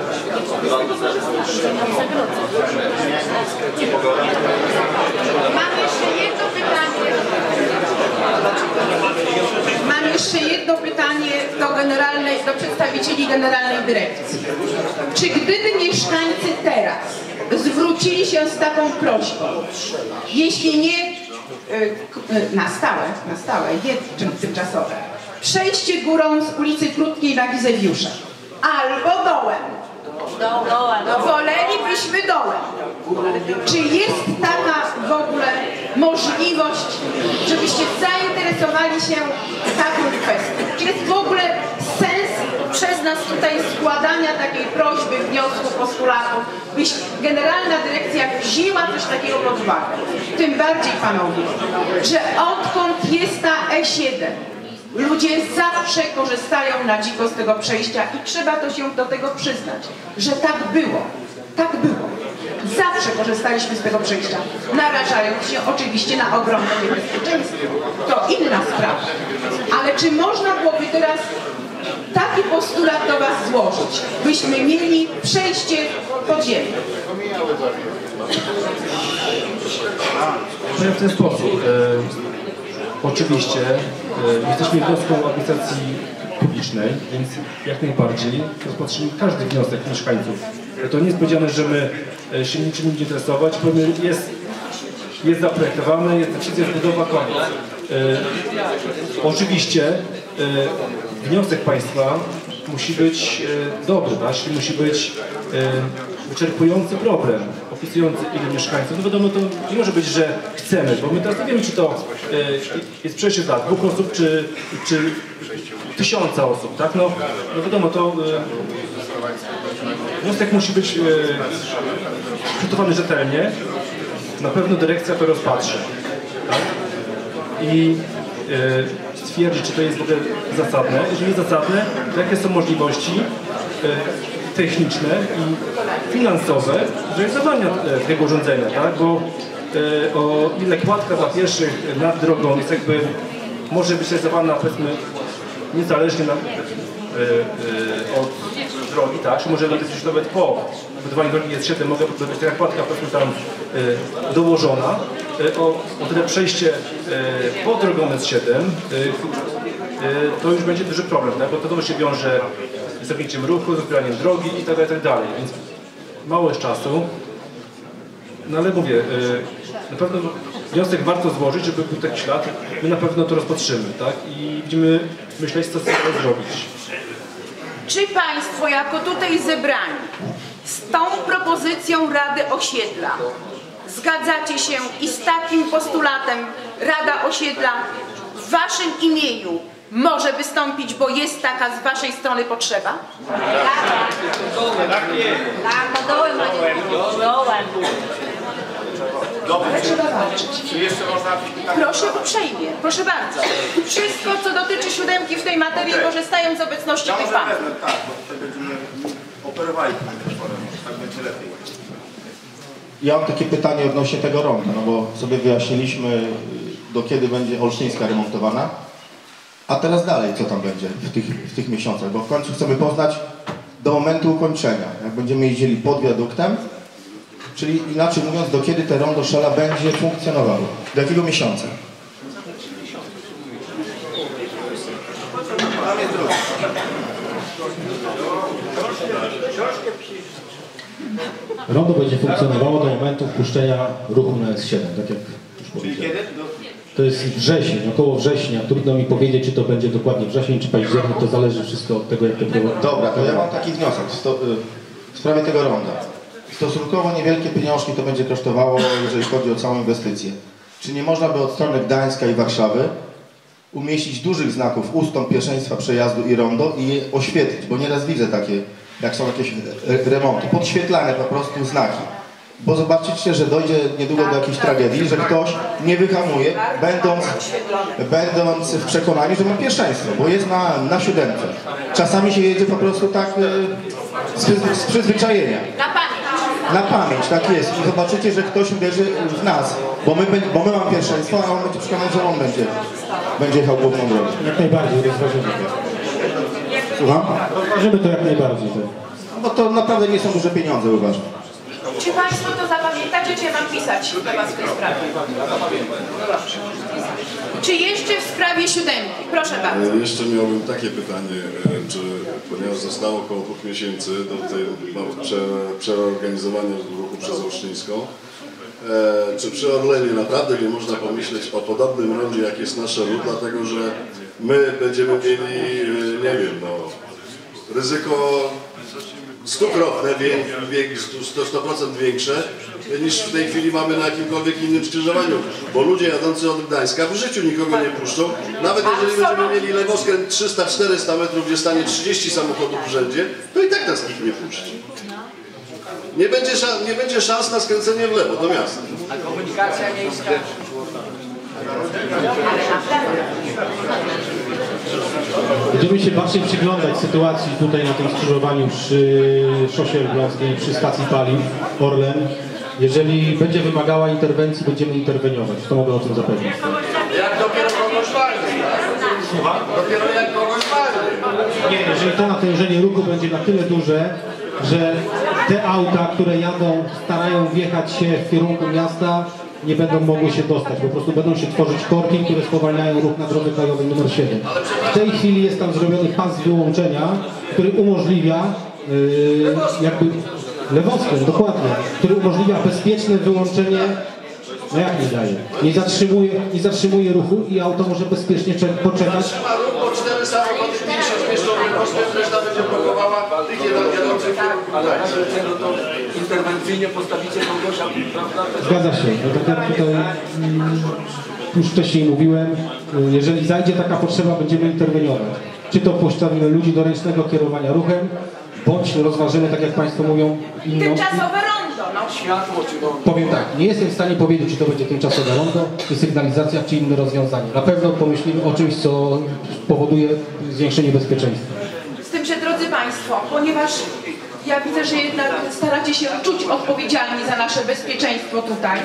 Mam jeszcze jedno pytanie. Mam jeszcze jedno pytanie do, generalnej, do przedstawicieli Generalnej Dyrekcji. Czy gdyby mieszkańcy teraz zwrócili się z taką prośbą, jeśli nie k- y, na stałe, na stałe, jedno tymczasowe, przejście górą z ulicy Krótkiej na Gizewiusza albo dołem, wolelibyśmy dołem. Czy jest taka w ogóle możliwość, żebyście zainteresowali się taką kwestią? Czy jest w ogóle sens przez nas tutaj składania takiej prośby, wniosku, postulatu, byś Generalna Dyrekcja wzięła coś takiego pod uwagę? Tym bardziej, panowie, że odkąd jest ta E7, Ludzie zawsze korzystają na dziko z tego przejścia i trzeba to się do tego przyznać, że tak było. Tak było. Zawsze korzystaliśmy z tego przejścia, narażając się oczywiście na ogromne niebezpieczeństwo. To inna sprawa. Ale czy można byłoby teraz taki postulat do Was złożyć, byśmy mieli przejście podziemne? Powiem w ten sposób. Oczywiście e, jesteśmy jednostką administracji publicznej, więc jak najbardziej rozpatrzymy każdy wniosek mieszkańców. To nie jest powiedziane, że my e, się niczym nie interesować, powiem, jest, jest zaprojektowany, jest decyzja, budowa, koniec. E, oczywiście wniosek Państwa musi być dobry, tak? Musi być wyczerpujący problem, opisujący ile mieszkańców. No wiadomo, to nie może być, że chcemy, bo my teraz nie wiemy, czy to e, jest przejście dla dwóch osób, czy, czy tysiąca osób, tak? No, no wiadomo, to e, Wniosek musi być e, przygotowany rzetelnie. Na pewno dyrekcja to rozpatrzy. Tak? I stwierdzi, czy to jest w ogóle zasadne. Jeżeli zasadne, to jakie są możliwości techniczne i finansowe zrealizowania e, tego urządzenia, tak? Bo e, o ile kładka dla pieszych nad drogą jest jakby może być realizowana powiedzmy niezależnie na, e, e, od drogi, tak? Czy może już nawet po wybudowaniu drogi jest 7, może być taka kładka powiedzmy tam e, dołożona. E, o, o tyle przejście e, pod drogą S7 e, e, to już będzie duży problem, tak? bo to się wiąże z zamknięciem ruchu, z otwieraniem drogi i tak dalej, i tak. Więc mało jest czasu. No ale mówię, e, na pewno wniosek warto złożyć, żeby był taki ślad. My na pewno to rozpatrzymy, tak? I będziemy myśleć, co z zrobić. Czy Państwo jako tutaj zebrani z tą propozycją Rady Osiedla zgadzacie się i z takim postulatem Rada Osiedla w Waszym imieniu może wystąpić, bo jest taka z Waszej strony potrzeba? Tak, dołem, Czy jeszcze można... Proszę uprzejmie, proszę bardzo. Wszystko, co dotyczy siódemki w tej materii, korzystając z obecności tych panów. Tak, bo tutaj będziemy operowali tak będzie lepiej. Ja mam takie pytanie odnośnie tego ronda, no bo sobie wyjaśniliśmy do kiedy będzie Olsztyńska remontowana, a teraz dalej co tam będzie w tych, w tych miesiącach, bo w końcu chcemy poznać do momentu ukończenia, jak będziemy jeździli pod wiaduktem, czyli inaczej mówiąc, do kiedy te rondo Szela będzie funkcjonowało, do jakiego miesiąca. Rondo będzie funkcjonowało do momentu wpuszczenia ruchu na S7, tak jak już powiedziałem. To jest wrzesień, około września. Trudno mi powiedzieć, czy to będzie dokładnie wrzesień, czy październik, to zależy wszystko od tego, jak to było. Dobra, to ja mam taki wniosek w sprawie tego ronda. Stosunkowo niewielkie pieniążki to będzie kosztowało, jeżeli chodzi o całą inwestycję. Czy nie można by od strony Gdańska i Warszawy umieścić dużych znaków ustąp pierwszeństwa przejazdu i rondo i je oświetlić, bo nieraz widzę takie, jak są jakieś re- remonty, podświetlane po prostu znaki. Bo zobaczycie, że dojdzie niedługo do jakiejś tragedii, że ktoś nie wyhamuje, będąc, będąc w przekonaniu, że ma pierwszeństwo, bo jest na, na siódemce. Czasami się jedzie po prostu tak e, z, z przyzwyczajenia. Na pamięć. Na pamięć, tak jest. I zobaczycie, że ktoś uderzy w nas, bo my, bo my mamy pierwszeństwo, a on będzie przekonany, że on będzie, będzie jechał główną drogą. Jak najbardziej, rozważymy to. Słucham? Rozważymy to jak najbardziej. Tak. Bo to naprawdę nie są duże pieniądze, uważam. Czy Państwo to zapamiętacie, czy ja mam pisać do Was w tej sprawie? Czy jeszcze w sprawie siódemki? Proszę bardzo. E, Jeszcze miałbym takie pytanie, e, czy ponieważ zostało około dwóch miesięcy do tej no, prze, przeorganizowania ruchu przez Olsztyńską, e, czy przy Orlenie naprawdę nie można pomyśleć o podobnym rondzie jak jest nasze RU, dlatego że my będziemy mieli, e, nie wiem, no, ryzyko stukrotne, wie, wie, 100%, 100% większe niż w tej chwili mamy na jakimkolwiek innym skrzyżowaniu, bo ludzie jadący od Gdańska w życiu nikogo nie puszczą, nawet jeżeli będziemy mieli lewoskręt 300-400 metrów, gdzie stanie 30 samochodów w rzędzie, to i tak nas nikt nie puści. Nie będzie, szans, nie będzie szans na skręcenie w lewo do miasta. A komunikacja miejska? Będziemy się bacznie przyglądać sytuacji tutaj na tym skrzyżowaniu przy szosie elbląskiej, przy stacji paliw Orlen. Jeżeli będzie wymagała interwencji, będziemy interweniować. To mogę o tym zapewnić. Jak dopiero kogoś walczy, Słucham? Dopiero jak kogoś walczy. Nie, jeżeli to natężenie ruchu będzie na tyle duże, że te auta, które jadą, starają wjechać się w kierunku miasta, nie będą mogły się dostać. Po prostu będą się tworzyć korki, które spowalniają ruch na drodze krajowej numer 7. W tej chwili jest tam zrobiony pas wyłączenia, który umożliwia yy, jakby lewoskręt, dokładnie, który umożliwia bezpieczne wyłączenie no jak nie daje? Nie zatrzymuje, nie zatrzymuje ruchu i auto może bezpiecznie cze- poczekać. Trzyma ruch, bo cztery samochody reszta będzie w kierunku Ale to interwencyjnie postawicie kogoś, prawda? Zgadza się. No tak jak tutaj mm, już wcześniej mówiłem, jeżeli zajdzie taka potrzeba, będziemy interweniować. Czy to postawimy ludzi do ręcznego kierowania ruchem, bądź rozważymy, tak jak Państwo mówią, inną... Tymczasowe rondo, no. Światło czy rondo. Powiem tak, nie jestem w stanie powiedzieć, czy to będzie tymczasowe rondo, czy sygnalizacja, czy inne rozwiązanie. Na pewno pomyślimy o czymś, co spowoduje zwiększenie bezpieczeństwa. Z tym, że drodzy Państwo, ponieważ ja widzę, że jednak staracie się czuć odpowiedzialni za nasze bezpieczeństwo tutaj,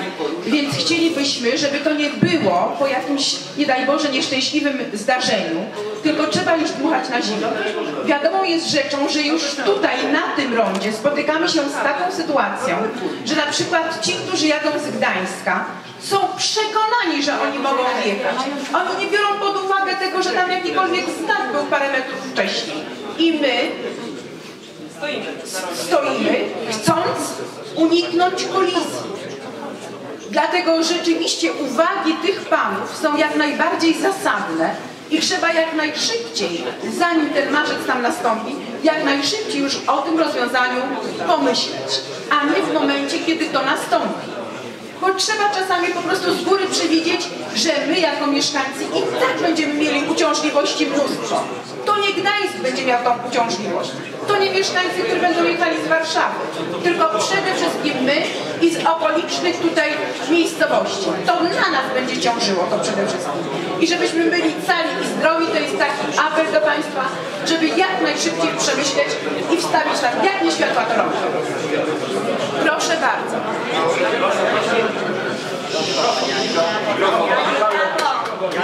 więc chcielibyśmy, żeby to nie było po jakimś, nie daj Boże, nieszczęśliwym zdarzeniu, tylko trzeba już dmuchać na zimno. Wiadomą jest rzeczą, że już tutaj na tym rondzie spotykamy się z taką sytuacją, że na przykład ci, którzy jadą z Gdańska, są przekonani, że oni mogą jechać. Oni nie biorą pod uwagę tego, że tam jakikolwiek znak był parę metrów wcześniej. I my stoimy, chcąc uniknąć kolizji. Dlatego rzeczywiście uwagi tych panów są jak najbardziej zasadne i trzeba jak najszybciej, zanim ten marzec tam nastąpi, jak najszybciej już o tym rozwiązaniu pomyśleć, a nie w momencie, kiedy to nastąpi. Bo trzeba czasami po prostu z góry przewidzieć, że my jako mieszkańcy i tak będziemy mieli uciążliwości mnóstwo. To nie Gdańsk będzie miał tą uciążliwość. To nie mieszkańcy, którzy będą jechali z Warszawy. Tylko przede wszystkim my i z okolicznych tutaj miejscowości. To na nas będzie ciążyło to przede wszystkim. I żebyśmy byli cali i zdrowi, to jest taki apel do Państwa, żeby jak najszybciej przemyśleć i wstawić tam jak nie światła to robią. Proszę bardzo.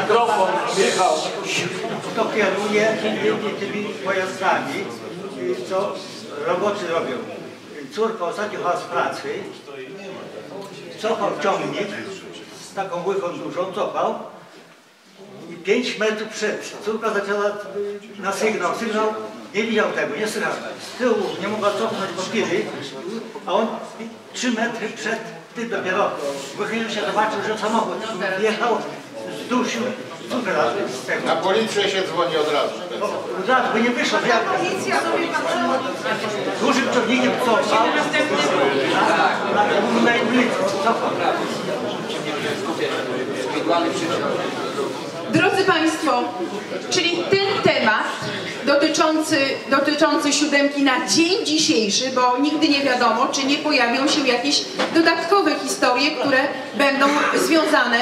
Mikrofon, Michał. Kto kieruje tymi, tymi pojazdami, co robocy robią. Córka ostatnio jechała z pracy, cofał ciągnik z taką łychą dużą, cofał i 5 metrów przed. Córka zaczęła na sygnał, sygnał nie widział tego, nie słyszał. Z tyłu nie mogła cofnąć bo kiedy, a on 3 metry przed tym dopiero wychylił się, zobaczył, że samochód jechał, zdusił na, policję się dzwoni od razu. Od razu, by nie wyszło, jak dużym ciągnikiem cofał, na, na, na intuicję cofał. Drodzy Państwo, czyli ten temat dotyczący, dotyczący siódemki na dzień dzisiejszy, bo nigdy nie wiadomo, czy nie pojawią się jakieś dodatkowe historie, które będą związane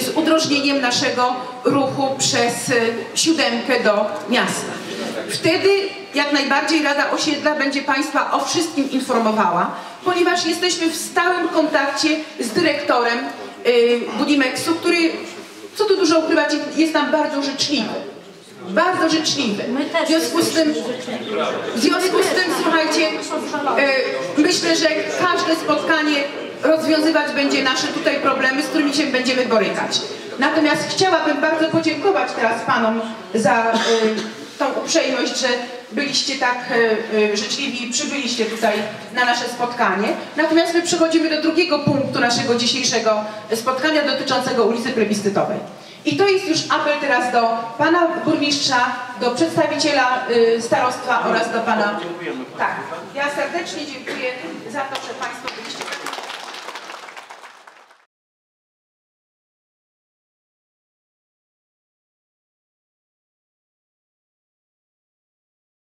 z udrożnieniem naszego ruchu przez y, siódemkę do miasta. Wtedy jak najbardziej Rada Osiedla będzie Państwa o wszystkim informowała, ponieważ jesteśmy w stałym kontakcie z dyrektorem y, Budimexu, który, co tu dużo ukrywać, jest nam bardzo życzliwy. Bardzo życzliwy. W związku z tym, w związku z tym słuchajcie, y, myślę, że każde spotkanie rozwiązywać będzie nasze tutaj problemy, z którymi się będziemy borykać. Natomiast chciałabym bardzo podziękować teraz Panom za y, tą uprzejmość, że byliście tak y, y, życzliwi i przybyliście tutaj na nasze spotkanie. Natomiast my przechodzimy do drugiego punktu naszego dzisiejszego spotkania dotyczącego ulicy plebiscytowej. I to jest już apel teraz do Pana Burmistrza, do przedstawiciela y, starostwa oraz do Pana... Tak, ja serdecznie dziękuję za to, że Państwo